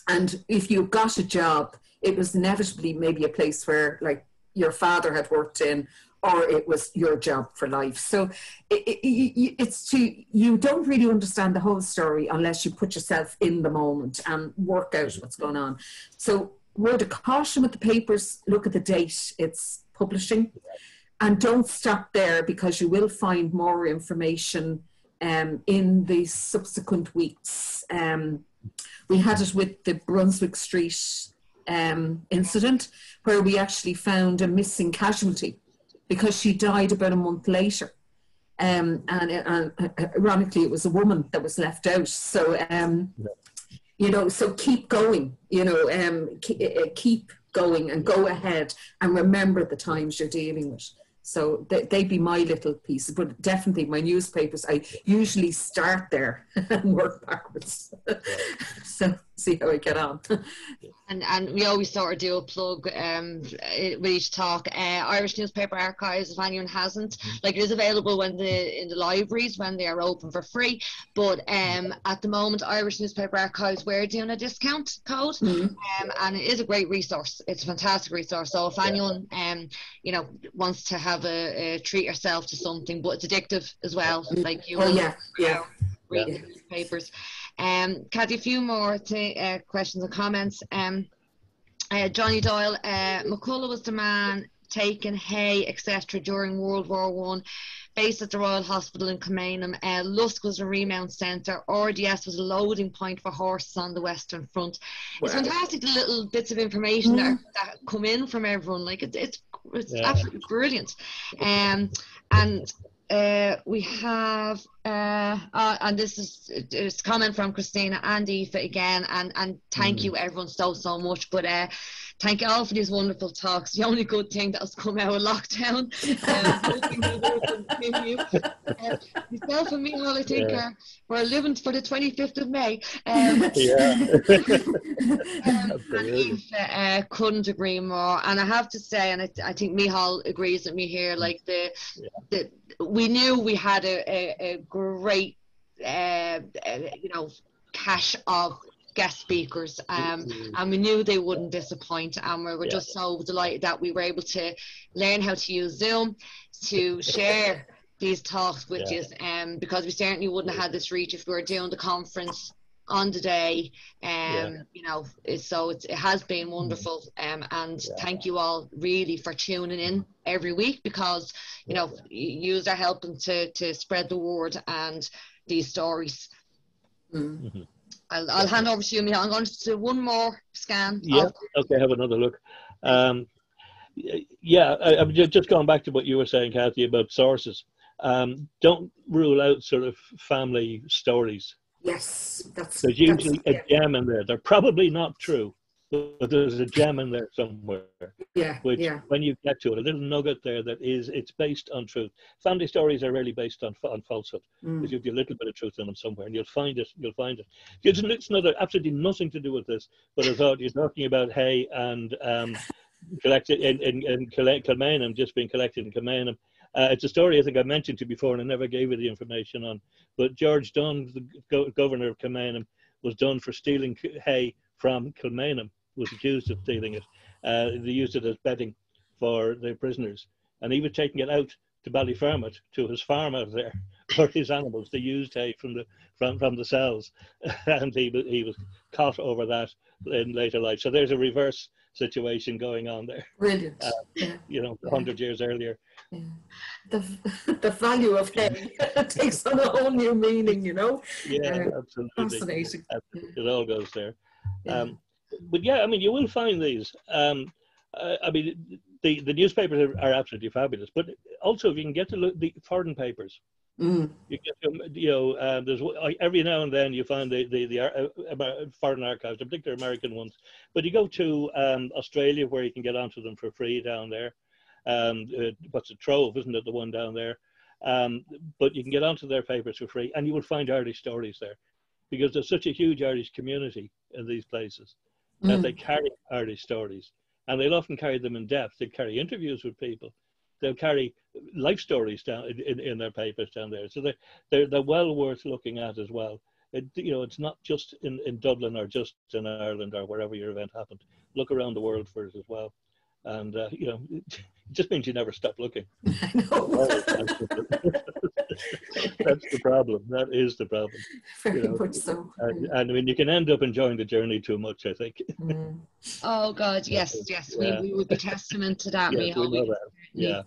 and if you got a job, it was inevitably maybe a place where, like, your father had worked in, or it was your job for life. So it, it, it's to you don't really understand the whole story unless you put yourself in the moment and work out what's going on. So word of caution with the papers: look at the date it's publishing, and don't stop there because you will find more information um, in the subsequent weeks. Um, we had it with the Brunswick Street um, incident where we actually found a missing casualty because she died about a month later. Um, and, and, uh, ironically, it was a woman that was left out. So, um, you know, so keep going, you know, um, uh, keep going and go ahead and remember the times you're dealing with. So they, would be my little pieces, but definitely my newspapers. I usually start there [laughs] and work backwards. [laughs] so see how I get on. [laughs] and and we always sort of do a plug um, with each talk. Uh, Irish newspaper archives, if anyone hasn't, mm-hmm. like it is available when the in the libraries when they are open for free. But um, at the moment, Irish newspaper archives we're doing a discount code, mm-hmm. um, and it is a great resource. It's a fantastic resource. So if anyone um, you know wants to have a, a treat yourself to something, but it's addictive as well, mm-hmm. like you. Oh yeah, yeah. Reading yeah. newspapers. Um, Kathy, a few more to, uh, questions and comments. Um, uh, Johnny Doyle, uh, McCullough was the man taking hay, etc. during World War One, based at the Royal Hospital in Kilmainham. Uh, Lusk was a remount centre. RDS was a loading point for horses on the Western Front. Wow. It's fantastic the little bits of information mm. that, come in from everyone. Like it, it's it's yeah. absolutely brilliant. Um, and uh, we have, uh, uh, and this is it's comment from Christina and Aoife again, and and thank mm. you everyone so so much. But uh, thank you all for these wonderful talks. The only good thing that has come out of lockdown. [laughs] Um, uh, myself and me, all I think, yeah. uh, we're living for the 25th of May. Um, [laughs] yeah. [laughs] um, and Eve, uh, couldn't agree more. And I have to say, and I, I think Michal agrees with me here, like the, yeah. the we knew we had a, a, a great, uh, uh, you know, cache of guest speakers um, mm-hmm. and we knew they wouldn't disappoint and we were yeah. just so delighted that we were able to learn how to use zoom to share [laughs] these talks with yeah. you um, because we certainly wouldn't have had this reach if we were doing the conference on the day um yeah. you know so it's, it has been mm-hmm. wonderful um and yeah. thank you all really for tuning in every week because you know you are helping to to spread the word and these stories mm-hmm. I'll, I'll hand over to you, Mia. I'm going to do one more scan. Yeah, okay, have another look. Um, yeah, I, am just going back to what you were saying, Kathy, about sources. Um, don't rule out sort of family stories. Yes, that's. There's usually that's, a gem in there. They're probably not true, but there's a gem in there somewhere. Yeah, which yeah. when you get to it, a little nugget there that is it's based on truth. Family stories are really based on on falsehood. Mm. There's a little bit of truth in them somewhere, and you'll find it. You'll find it. It's, it's another absolutely nothing to do with this, but I thought you're talking about hay and um, [laughs] collected in in, in Kilmainham, just being collected in Kilmainham. Uh, it's a story I think I mentioned to you before, and I never gave you the information on. But George Dunn, the go- governor of Kilmainham, was done for stealing hay from Kilmainham. Was accused of stealing it. Uh, they used it as bedding for their prisoners, and he was taking it out to Ballyfermot to his farm out there [laughs] for his animals. They used hay from the from from the cells, [laughs] and he he was caught over that in later life. So there's a reverse situation going on there. [laughs] Brilliant. Uh, yeah, You know, Yeah. hundred years earlier. yeah. The, [laughs] the value of hay [laughs] takes on a whole new meaning, you know. Yeah, Yeah, absolutely. Fascinating. Uh, It all goes there. Um, but yeah, I mean, you will find these. Um, uh, I mean, the, the newspapers are, are absolutely fabulous. But also, if you can get to look the foreign papers, Mm. you get you know, uh, there's every now and then you find the the, the uh, foreign archives, the particular American ones. But you go to um, Australia where you can get onto them for free down there. Um, uh, what's it, Trove, isn't it, the one down there? Um, but you can get onto their papers for free, and you will find Irish stories there, because there's such a huge Irish community in these places that Mm. they carry Irish stories, and they'll often carry them in depth. They carry interviews with people. They'll carry life stories down in, in, in their papers down there. So they're, they're, they're well worth looking at as well. It, you know, it's not just in, in Dublin or just in Ireland or wherever your event happened. Look around the world for it as well. And, uh, you know, [laughs] it just means you never stop looking. [laughs] I know. [laughs] That's the problem. That is the problem. Very you know, much so. And, and I mean, you can end up enjoying the journey too much, I think. Mm. Oh God, yes, yes, we, Yeah. we would be testament to that, Yes, Michal. we know We that. Yeah.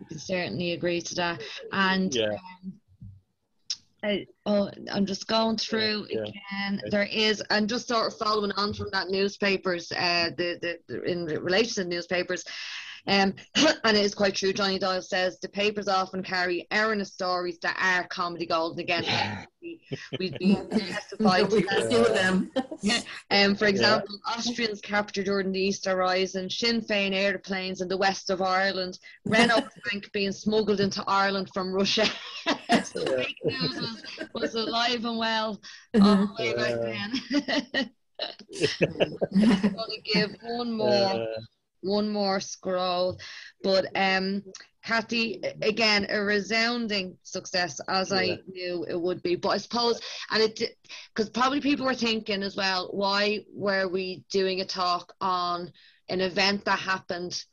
we can certainly agree to that. And Yeah. um, I, oh, I'm just going through Yeah. again. Okay. There is, and just sort of following on from that newspapers, uh, the, the, the in relation to newspapers, um, [clears throat] and it is quite true. Johnny Doyle says the papers often carry erroneous stories that are comedy gold. And again, we've been [laughs] testified to we that. could do them. [laughs] Um, for example, Austrians captured during the Easter Rising, Sinn Féin airplanes in the west of Ireland, Renault [laughs] tank being smuggled into Ireland from Russia. so Yeah. fake news was, was alive and well Mhm. all the way back then. I'm going to give one more one more scroll. But um, Kathy, again, a resounding success, as Yeah. I knew it would be. But I suppose, and it, because probably people were thinking as well, why were we doing a talk on an event that happened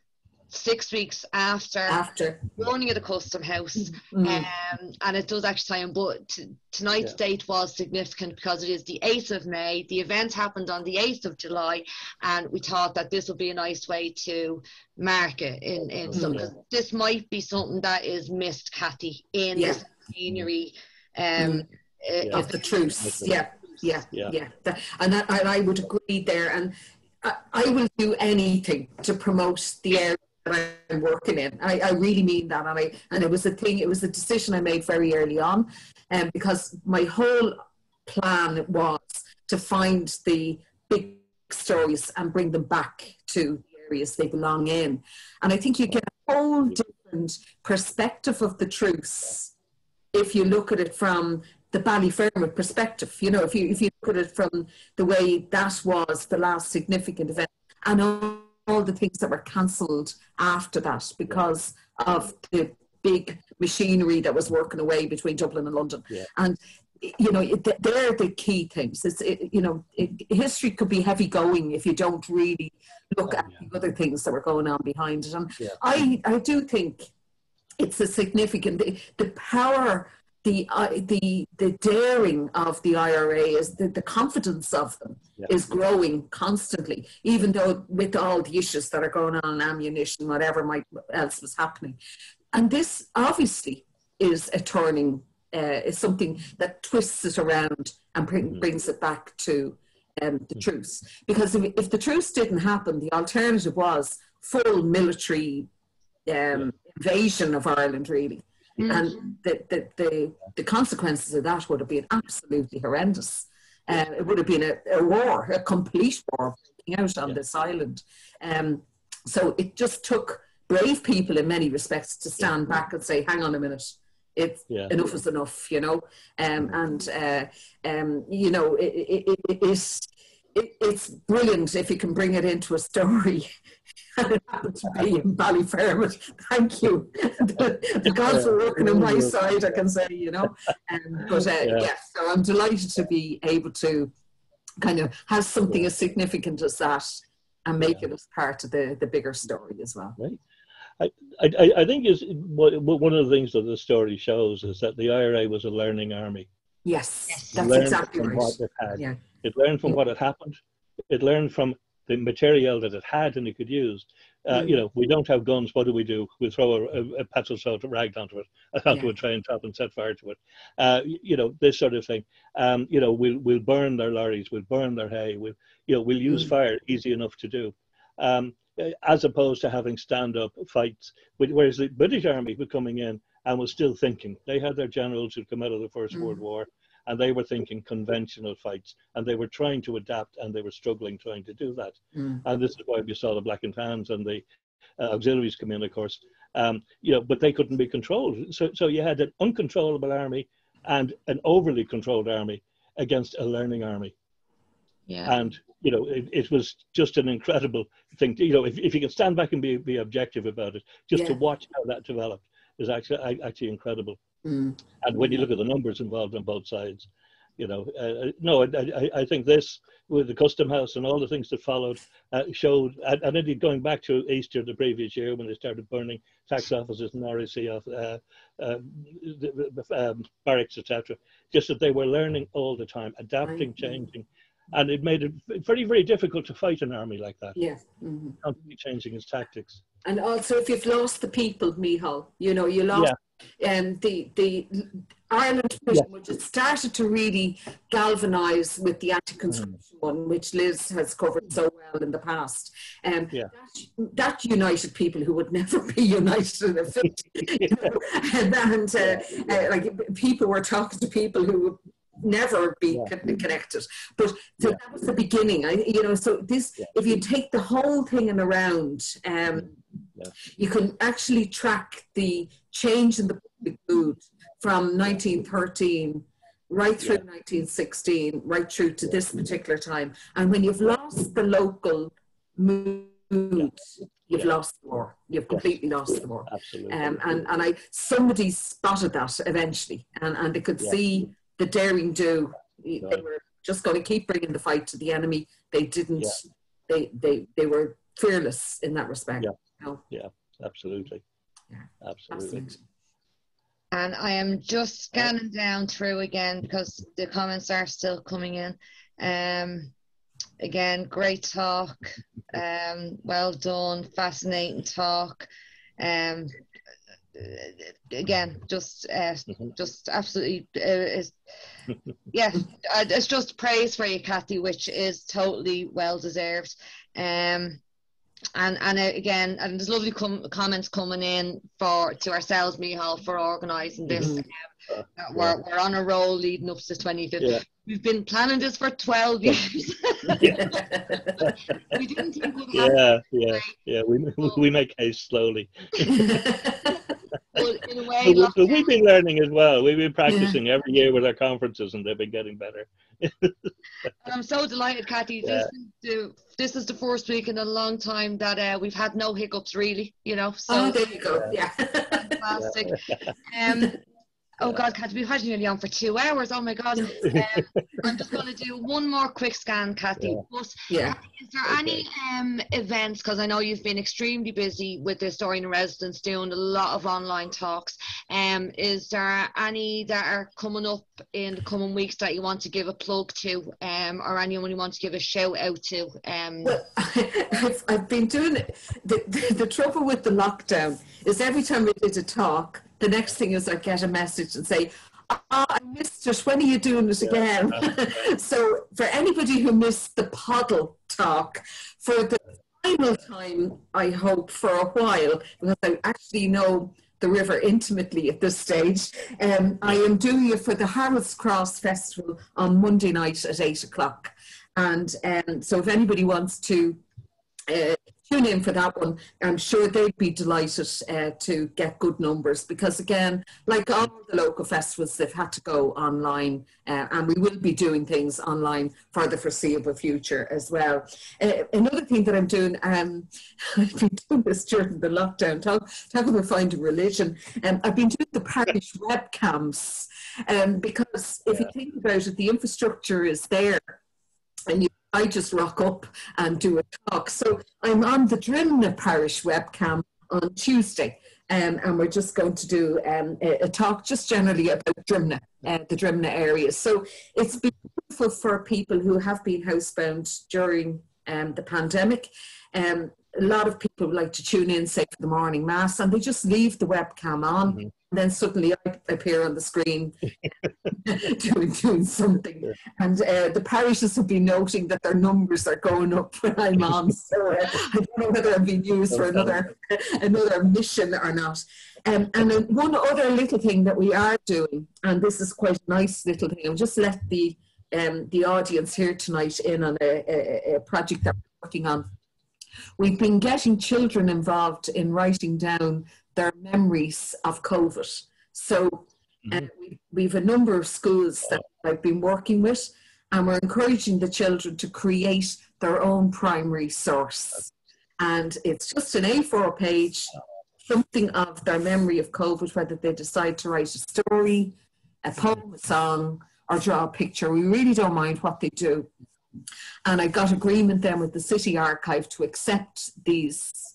six weeks after After. warning at the custom house? Mm. Um, and it does actually tie in, but t- tonight's date was significant because it is the 8th of May. The event happened on the 8th of July, and we thought that this would be a nice way to mark it. In, in so, Mm. 'cause this might be something that is missed, Kathy, in Yeah. the scenery. Um, uh, of the truce. Yeah, yeah, Yeah. yeah. That- and, I, and I would agree there. And I, I will do anything to promote the area that I'm working in. I, I really mean that. And I and it was a thing. It was a decision I made very early on, and um, because my whole plan was to find the big stories and bring them back to the areas they belong in. And I think you get a whole different perspective of the truce if you look at it from the Ballyfermot perspective. You know, if you if you look at it from the way that was the last significant event, and all, the things that were cancelled after that because of the big machinery that was working away between Dublin and London, Yeah. and you know they're the key things. It's it, you know it, history could be heavy going if you don't really look Oh, at yeah. the other things that were going on behind it. And Yeah. I I do think it's a significant the, the power the uh, the the daring of the IRA is the, the confidence of them Yeah. is growing constantly even though with all the issues that are going on ammunition whatever might else was happening and this obviously is a turning uh, is something that twists it around and bring, Mhm. brings it back to um, the truce because if, if the truce didn't happen the alternative was full military um, invasion of Ireland, really. Mm. And the, the, the, the consequences of that would have been absolutely horrendous. Uh, it would have been a, a war, a complete war speaking out on Yeah. this island. Um, so it just took brave people in many respects to stand back and say, hang on a minute. It's Yeah. enough is enough, you know, um, and uh, um, you know it, it, it, it is it, it's brilliant if you can bring it into a story. and [laughs] it happened to be in Ballyfermot. Thank you. the, the gods were working on my side, I can say, you know. Um, but uh, Yeah. yeah, so I'm delighted to be able to kind of have something as significant as that and make it as part of the, the bigger story as well. I, I, I think is one of the things that the story shows is that the IRA was a learning army. Yes, Yes. that's learned exactly from right. what it had. Yeah. It learned from Yeah. what had happened. It learned from the material that it had and it could use. Uh, Mm. You know, we don't have guns. What do we do? We throw a, a, a petrol salt rag onto it, [laughs] onto Yeah. a train top and set fire to it. Uh, you know, this sort of thing. Um, you know, we'll we'll burn their lorries. We'll burn their hay. We'll you know we'll use Mm. fire easy enough to do. Um, uh, as opposed to having stand-up fights, whereas the British Army were coming in and was still thinking. They had their generals who come out of the First Mm. World War, and they were thinking conventional fights, and they were trying to adapt, and they were struggling trying to do that. Mm. And this is why we saw the Black and Tans and the uh, auxiliaries come in, of course. Um, you know, but they couldn't be controlled. So, so you had an uncontrollable army and an overly controlled army against a learning army Yeah. and you know it, it was just an incredible thing to, you know if, if you can stand back and be, be objective about it just to watch how that developed is actually actually incredible Mm. and when you look at the numbers involved on both sides you know uh, no I, I, I think this with the custom house and all the things that followed uh, showed and, and indeed going back to easter the previous year when they started burning tax offices and RIC off uh, uh, um, barracks etc just that they were learning all the time adapting Right. changing and it made it very very difficult to fight an army like that Yeah. Mhm. constantly changing its tactics And also, if you've lost the people, Mihal, you know, you lost um, the the Ireland mission, which had started to really galvanise with the anti-conscription one, which Liz has covered so well in the past. Um, Yeah. that, that united people who would never be [laughs] united in a fit. [laughs] you know, and and, uh, uh, like people were talking to people who would never be Yeah. connected. But so Yeah. that was the beginning. I, you know, so this, Yeah. if you take the whole thing and around, um, Yeah. you can actually track the change in the public mood from 1913 right through 1916, right through to this particular time. And when you've lost the local mood, you've Yeah. lost the war. You've completely lost the war. absolutely Um, and, and I somebody spotted that eventually, and, and they could Yeah. see the daring do. They were just going to keep bringing the fight to the enemy. They didn't. Yeah. They they they were fearless in that respect. Yeah. absolutely Yeah. absolutely Absolutely. And I am just scanning down through again because the comments are still coming in. Um, again, great talk. Um, well done. Fascinating talk. Um, again, just uh, Mhm. just absolutely uh, is, [laughs] yeah. uh, It's just praise for you, Kathy, which is totally well deserved. Um, and and uh, again, and there's lovely com- comments coming in for to ourselves, Mihal, for organising this. Mhm. Um, uh, we're, we're on a roll leading up to 25th. Yeah. We've been planning this for 12 years. [laughs] [laughs] we didn't think we'd have yeah yeah yeah we, [laughs] we make haste slowly but in a way. but, we- lockdown- but we've been learning as well we've been practicing every year with our conferences and they've been getting better And I'm so delighted, Kathy. Yeah. This, is the, this is the first week in a long time that uh, we've had no hiccups, really. You know, so oh, there you go. Yeah. fantastic. [laughs] Um, oh God, Kathy, we've had you nearly on for two hours. Oh my God. Um, [laughs] I'm just going to do one more quick scan, Kathy. Yeah. But yeah. is there any um, events? Because I know you've been extremely busy with the Historian in Residence, doing a lot of online talks. Um, is there any that are coming up in the coming weeks that you want to give a plug to, um, or anyone you want to give a shout out to? Um, Well, [laughs] I've, I've been doing it. The, the, the trouble with the lockdown is every time we did a talk, the next thing is I get a message and say, Ah, I missed it. When are you doing it again? [laughs] so, for anybody who missed the Poddle talk, for the final time, I hope, for a while, because I actually know the river intimately at this stage, um, I am doing it for the Harold's Cross Festival on Monday night at 8 o'clock. And um, so if anybody wants to uh, tune in for that one. I'm sure they'd be delighted uh, to get good numbers because, again, like all the local festivals, they've had to go online, uh, and we will be doing things online for the foreseeable future as well. Uh, another thing that I'm doing, um, [laughs] I've been doing this during the lockdown. Talk, talk about finding religion. Um, I've been doing the parish [laughs] webcams um, because if you think about it, the infrastructure is there, and you I just rock up and do a talk. So I'm on the Drimnagh Parish webcam on Tuesday. Um, and we're just going to do um, a, a, talk just generally about Drimnagh, uh, the Drimnagh area. So it's beautiful for people who have been housebound during um, the pandemic. Um, a lot of people like to tune in, say, for the morning mass, and they just leave the webcam on. Mm-hmm then suddenly I appear on the screen [laughs] doing, doing something. And uh, the parishes have been noting that their numbers are going up [laughs] when I'm on. So uh, I don't know whether I'm being used for another [laughs] another mission or not. Um, and then one other little thing that we are doing, and this is quite a nice little thing, I'll just let the um, the audience here tonight in on a, a, a project that we're working on. We've been getting children involved in writing down their memories of COVID. So uh, mm-hmm. we, we have a number of schools that I've been working with, and we're encouraging the children to create their own primary source. And it's just an A4 page, something of their memory of COVID, whether they decide to write a story, a poem, a song, or draw a picture. We really don't mind what they do. And I got agreement then with the City Archive to accept these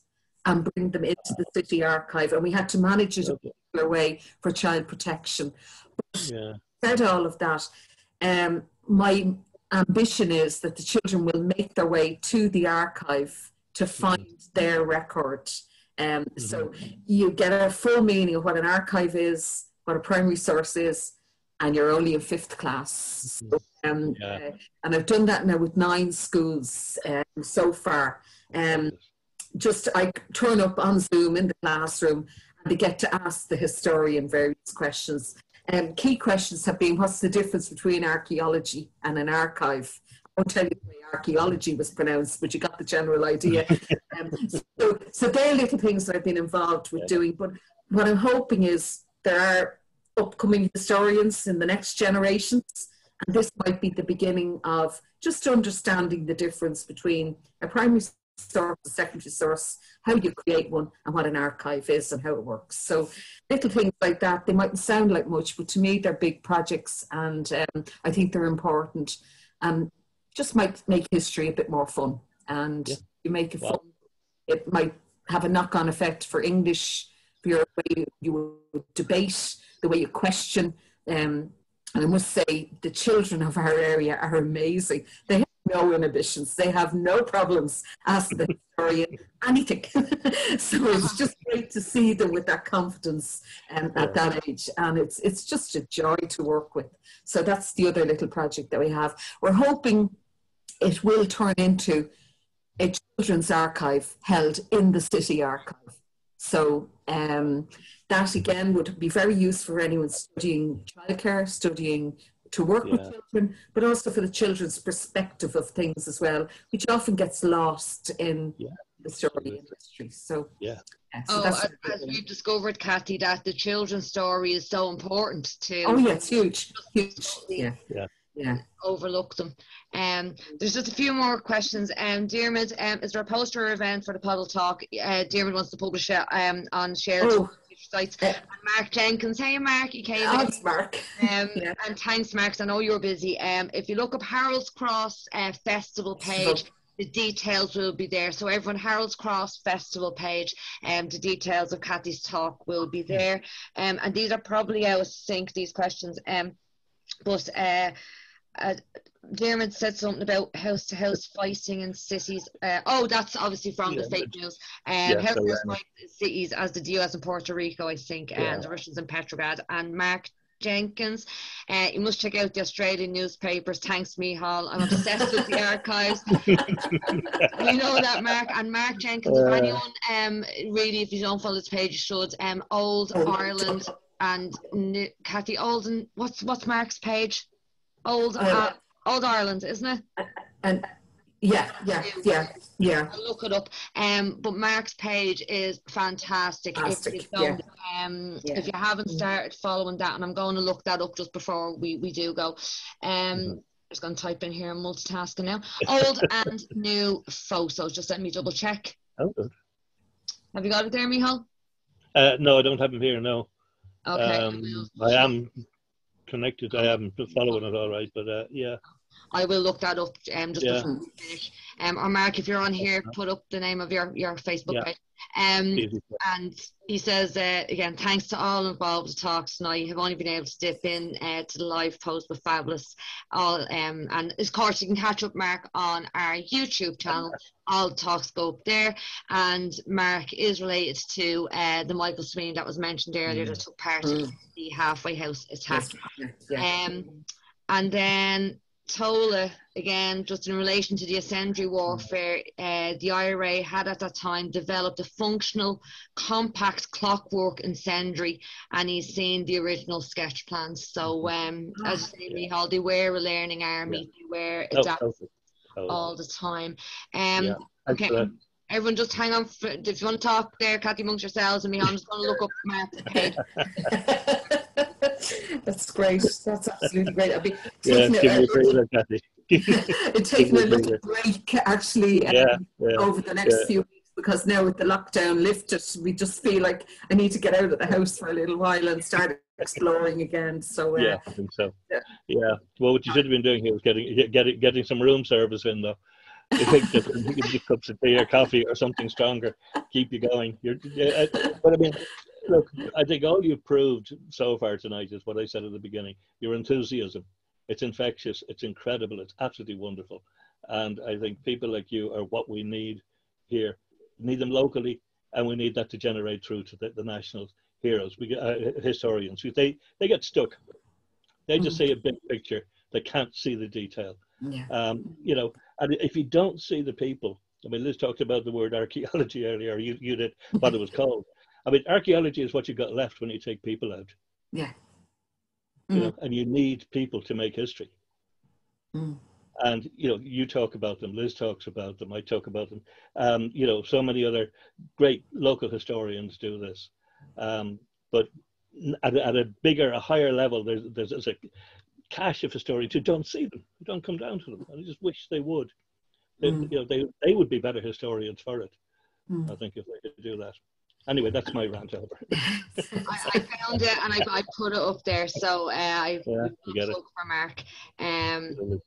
and bring them into the city archive. And we had to manage it in a particular way for child protection. But yeah. said all of that, um, my ambition is that the children will make their way to the archive to mm-hmm. find mm-hmm. their record. Um, mm-hmm. So you get a full meaning of what an archive is, what a primary source is, and you're only in fifth class. So, mm-hmm. um, yeah. uh, and I've done that now with nine schools um, so far. Um, just I turn up on Zoom in the classroom and they get to ask the historian various questions. And um, key questions have been what's the difference between archaeology and an archive? I won't tell you the way archaeology was pronounced, but you got the general idea. [laughs] um, so, so they're little things that I've been involved with doing. But what I'm hoping is there are upcoming historians in the next generations, and this might be the beginning of just understanding the difference between a primary source, a secondary source, how you create one, and what an archive is and how it works. So little things like that, they mightn't sound like much, but to me they're big projects and um, I think they're important and just might make history a bit more fun. And yeah. you make it fun, it might have a knock-on effect for English, your way you debate, the way you question. Um, and I must say, the children of our area are amazing. They have no inhibitions. They have no problems asking the historian anything. [laughs] so it's just great to see them with that confidence um, at that age. And it's, it's just a joy to work with. So that's the other little project that we have. We're hoping it will turn into a children's archive held in the city archive. So um, that again would be very useful for anyone studying childcare, studying to work yeah. with children, but also for the children's perspective of things as well, which often gets lost in yeah. the story industry. So yeah. yeah so oh, as, as we've discovered, Kathy, that the children's story is so important to. Oh yeah, it's huge, huge. Yeah, yeah. Yeah. Overlook them. Um, there's just a few more questions. Um, Diarmuid, um, is there a poster event for the Poddle Talk? Uh, Diarmuid wants to publish it um, on shared oh, sites. Uh, and Mark Jenkins, hey Mark, you came Thanks, Mark. Um, yeah. And thanks, Mark. I know you're busy. Um, if you look up Harold's Cross uh, Festival page, the details will be there. So everyone, Harold's Cross Festival page, and um, the details of Kathy's talk will be there. Um, and these are probably out of sync, these questions. Um, but uh, uh, Diarmuid said something about house to house fighting in cities. Uh, oh, that's obviously from yeah, the fake news. Um, yeah, house to house cities as the US in Puerto Rico, I think, yeah. and the Russians in Petrograd. And Mark Jenkins. Uh, you must check out the Australian newspapers. Thanks, Mihal. I'm obsessed with the [laughs] archives. [laughs] you know that, Mark. And Mark Jenkins, uh, if anyone, um, really, if you don't follow this page, you should. Um, Old oh, Ireland and Kathy Olden. What's what's Mark's page? Old. Uh, Old Ireland, isn't it? And yeah, yeah, yeah, yeah. I'll look it up. Um, but Mark's page is fantastic. Fantastic, If, you don't, um, Yeah. if you haven't started following that, and I'm going to look that up just before we, we do go. Um, just going to type in here, multitasking now. Old [laughs] and new photos. Just let me double check. Oh, good. Have you got it there, Michal? Uh, no, I don't have them here. No. Okay. Um, I am connected. I haven't been following it all right, but uh, yeah, I will look that up um, just Yeah. before we finish. Um, or Mark, if you're on here, put up the name of your, your Facebook Yeah. page. Um, and he says uh, again, thanks to all involved to talk tonight. Have only been able to dip in uh, to the live post with Fabulous. All um, and of course you can catch up Mark on our YouTube channel. All Talks Go Up there, and Mark is related to uh, the Michael Sweeney that was mentioned earlier that took part in Mm. the halfway house attack. Yes, yeah, yeah. Um, and then Tola, again, just in relation to the incendiary warfare, uh, the IRA had at that time developed a functional, compact clockwork incendiary, and he's seen the original sketch plans. So, um, as you say, Michal, they were a learning army, they were Oh, adapting perfect. Oh, all the time. Um, Yeah. okay. for. Everyone, just hang on. For, if you want to talk there, Kathy, amongst yourselves, and me, I'm just going to look up Mark's page. [laughs] [laughs] That's great. That's absolutely great. I'll be Yeah, taking give me a breather, Kathy. [laughs] a, taking a little break actually um, Yeah, yeah, over the next yeah. few weeks because now with the lockdown lifted, we just feel like I need to get out of the house for a little while and start exploring again. So uh, yeah, I think so. Yeah. Yeah. Well, what you should have been doing here was getting getting getting some room service in, though. You think you give cups of tea or coffee or something stronger, keep you going. You're, yeah, but I mean, look, I think all you've proved so far tonight is what I said at the beginning. Your enthusiasm, it's infectious, it's incredible, it's absolutely wonderful, and I think people like you are what we need here. We need them locally, and we need that to generate through to the, the national heroes, we uh, historians. They they get stuck. They just see a big picture. They can't see the detail. yeah. Um, you know, and if you don't see the people, I mean, Liz talked about the word archaeology earlier. You you did what it was called. I mean, archaeology is what you've got left when you take people out. Yeah. You Mm. know, and you need people to make history. Mm. And you know, you talk about them. Liz talks about them. I talk about them. Um, you know, so many other great local historians do this. Um, but at a, at a bigger, a higher level, there's, there's there's a cache of historians who don't see them, who don't come down to them. I just wish they would. They, Mm. You know, they they would be better historians for it. Mm. I think if they could do that. Anyway, that's my rant over. [laughs] I, I found it and I, I put it up there. So uh, I Yeah, you get it. for Mark. Um,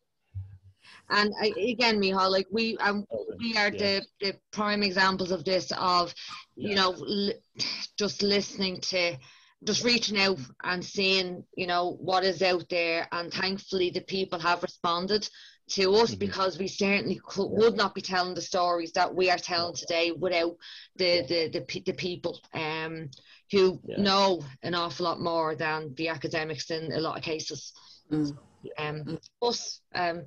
and I, again, Michal, like we um, we are Yeah. the, the prime examples of this. Of you Yeah. know, li- just listening to, just reaching out and seeing, you know, what is out there. And thankfully, the people have responded to us Mhm. because we certainly could, would not be telling the stories that we are telling today without the the the, pe- the people um who Yeah. know an awful lot more than the academics in a lot of cases. Mm. Um, us, um,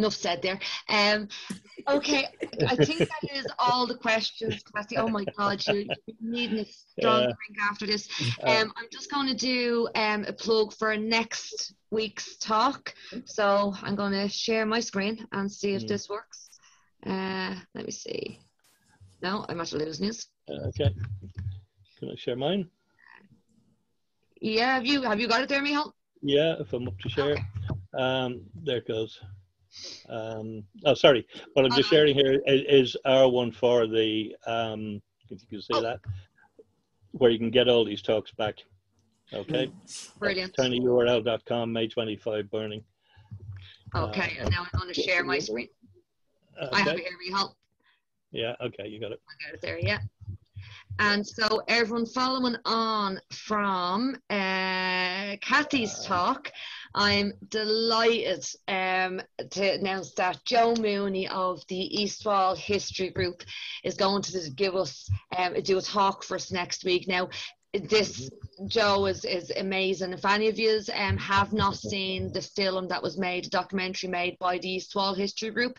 enough said there. Um, okay, I think that is all the questions, Kathy. Oh my God, you, you're needing a strong drink after this. Uh, Um, I'm just going to do um, a plug for next week's talk. So I'm going to share my screen and see if Mm. this works. Uh, let me see. No, I'm at losing this. Uh, okay. Can I share mine? Yeah, have you have you got it there, Michal? Yeah, if I'm up to share. Um, there it goes. Um, oh, sorry. What I'm just Uh, sharing here is, is our one for the, um, if you can see Oh. that, where you can get all these talks back. Okay. Brilliant. tinyurl.com, May 25 burning. Okay, and now I'm going to share my screen. I have it Okay. here, Michal. Yeah, okay, you got it. I got it there, yeah. And so everyone following on from uh, Kathy's talk, I'm delighted um, to announce that Joe Mooney of the East Wall History Group is going to give us um, do a talk for us next week. Now, this Joe is, is amazing. If any of you um, have not [laughs] seen the film that was made, a documentary made by the East Wall History Group,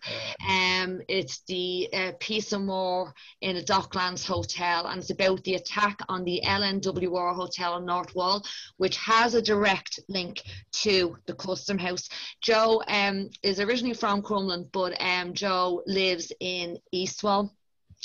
um, it's the uh, Peace and War in a Docklands Hotel, and it's about the attack on the LNWR Hotel on North Wall, which has a direct link to the Custom House. Joe um, is originally from Crumlin, but um, Joe lives in East Wall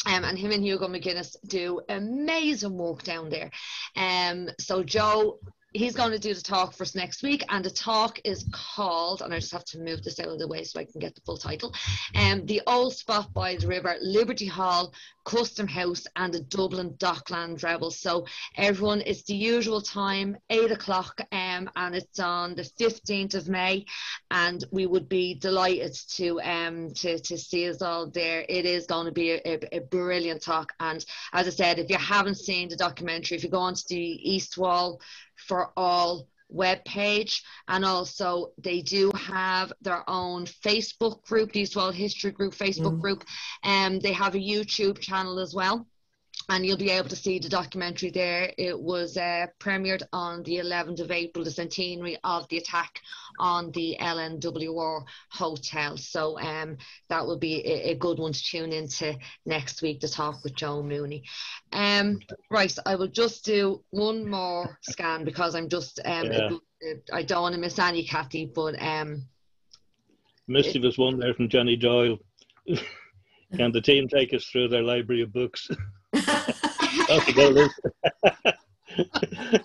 um, and him and Hugo McGuinness do amazing work down there. Um, so Joe, he's going to do the talk for us next week, and the talk is called, and I just have to move this out of the way so I can get the full title. Um, the old spot by the river, Liberty Hall, Custom House, and the Dublin Dockland Rebels. So everyone, it's the usual time, eight o'clock, um, and it's on the fifteenth of May, and we would be delighted to um to to see us all there. It is going to be a, a, a brilliant talk, and as I said, if you haven't seen the documentary, if you go onto the East Wall for all web page and also they do have their own facebook group the East Wall history group facebook Mhm. group and um, they have a youtube channel as well and you'll be able to see the documentary there it was uh, premiered on the 11th of april the centenary of the attack on the lnwr hotel so um, that will be a, a good one to tune into next week to talk with joe mooney um, Right, I will just do one more scan because I'm just um Yeah. I don't want to miss any Kathy, but um Mischievous one there from Johnny Doyle. [laughs] Can the team take us through their library of books? [laughs] Off you go, Liz. [laughs]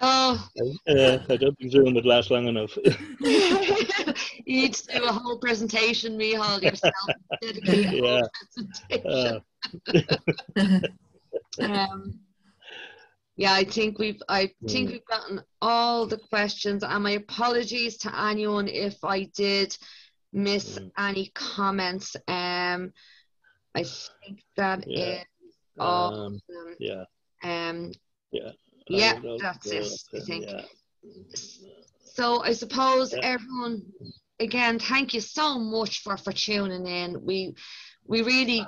oh Uh, I don't think Zoom would last long enough. [laughs] you need to do a whole presentation, Mihal, yourself. Dedicate a whole presentation. Uh, [laughs] um, yeah, I think we've I think Mm. we've gotten all the questions, and my apologies to anyone if I did miss Mm. any comments. Um, I think that Yeah. is all. um, of yeah. Um, Yeah. Yeah, that's it, I think. yeah. so I suppose Yeah. everyone, again, thank you so much for for tuning in. We we really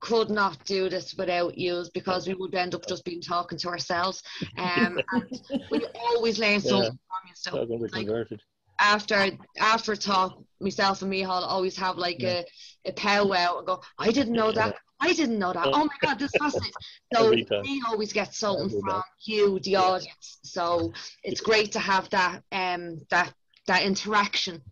could not do this without you because we would end up just being talking to ourselves. Um, [laughs] and we always learn something from you. So like, converted. after after talk, myself and Mihal always have like a, a powwow and go, I didn't know that. I didn't know that. Oh my God, this is fascinating. So we always get something Every from you, the audience. So it's great to have that um that that interaction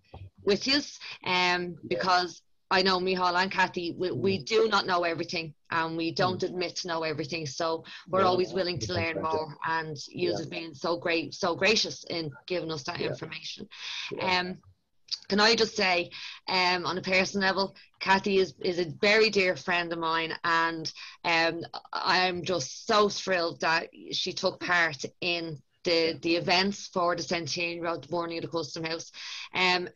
with you. Um because I know Mihal and Kathy, we, we Mm. do not know everything and we don't admit to know everything. So we're No, always willing to learn more and you Yeah. have been so great, so gracious in giving us that Yeah. information. Yeah. Um, can I just say, um, on a personal level, Kathy is, is a very dear friend of mine, and um, I'm just so thrilled that she took part in the the events for the centenary of the burning of the custom house. Um,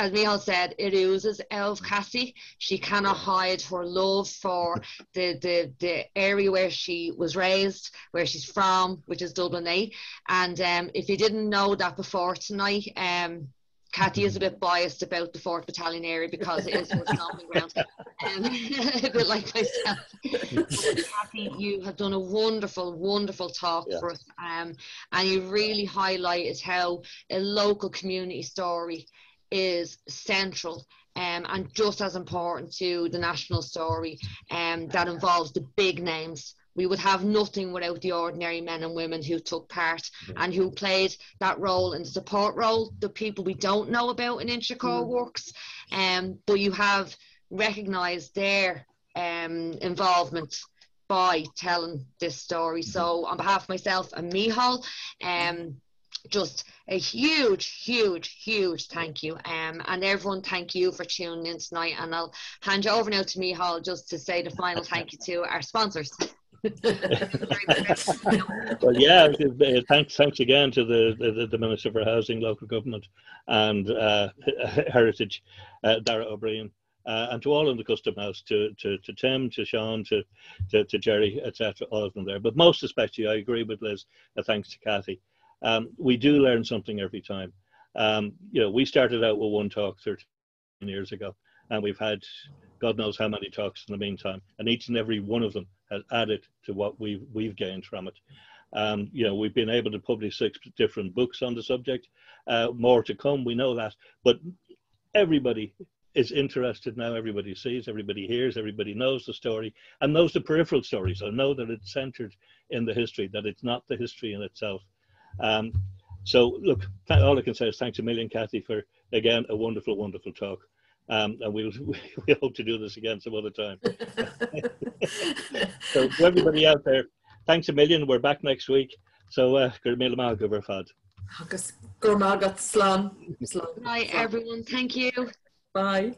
as Michal said, it oozes out of Kathy. She cannot hide her love for [laughs] the, the, the area where she was raised, where she's from, which is Dublin 8. And um, if you didn't know that before tonight, um, Kathy is a bit biased about the 4th Battalion area because it is her stomping ground. Um, [laughs] a bit like myself. Kathy, you have done a wonderful, wonderful talk Yeah. for us. Um, and you really highlighted how a local community story is central um, and just as important to the national story um, that involves the big names. We would have nothing without the ordinary men and women who took part and who played that role and support role, the people we don't know about in Inchicore Mm. Works. Um, but you have recognised their um, involvement by telling this story. So, on behalf of myself and Mihal, um, just a huge, huge, huge thank you. Um, and everyone, thank you for tuning in tonight. And I'll hand you over now to Mihal just to say the final thank you to our sponsors. [laughs] Well, yeah, thanks, thanks again to the, the, the Minister for Housing, Local Government and uh, [laughs] Heritage, uh, Darragh O'Brien, uh, and to all in the Custom House, to, to, to Tim, to Sean, to, to, to Jerry, etc., all of them there. But most especially, I agree with Liz, uh, thanks to Kathy. Um, we do learn something every time. Um, you know, we started out with one talk 13 years ago, and we've had God knows how many talks in the meantime, and each and every one of them has added to what we've we've gained from it. Um, you know, we've been able to publish six different books on the subject. Uh, more to come, we know that. But everybody is interested now. Everybody sees, everybody hears, everybody knows the story and knows the peripheral story. So know that it's centered in the history, that it's not the history in itself. Um, so look, all I can say is thanks a million, Kathy, for again a wonderful, wonderful talk. Um, and we'll [laughs] we hope to do this again some other time. [laughs] so to everybody out there, thanks a million. We're back next week. So uh, gur mé má go fad. Agus gur mágat slán. Bye everyone. Thank you. Bye.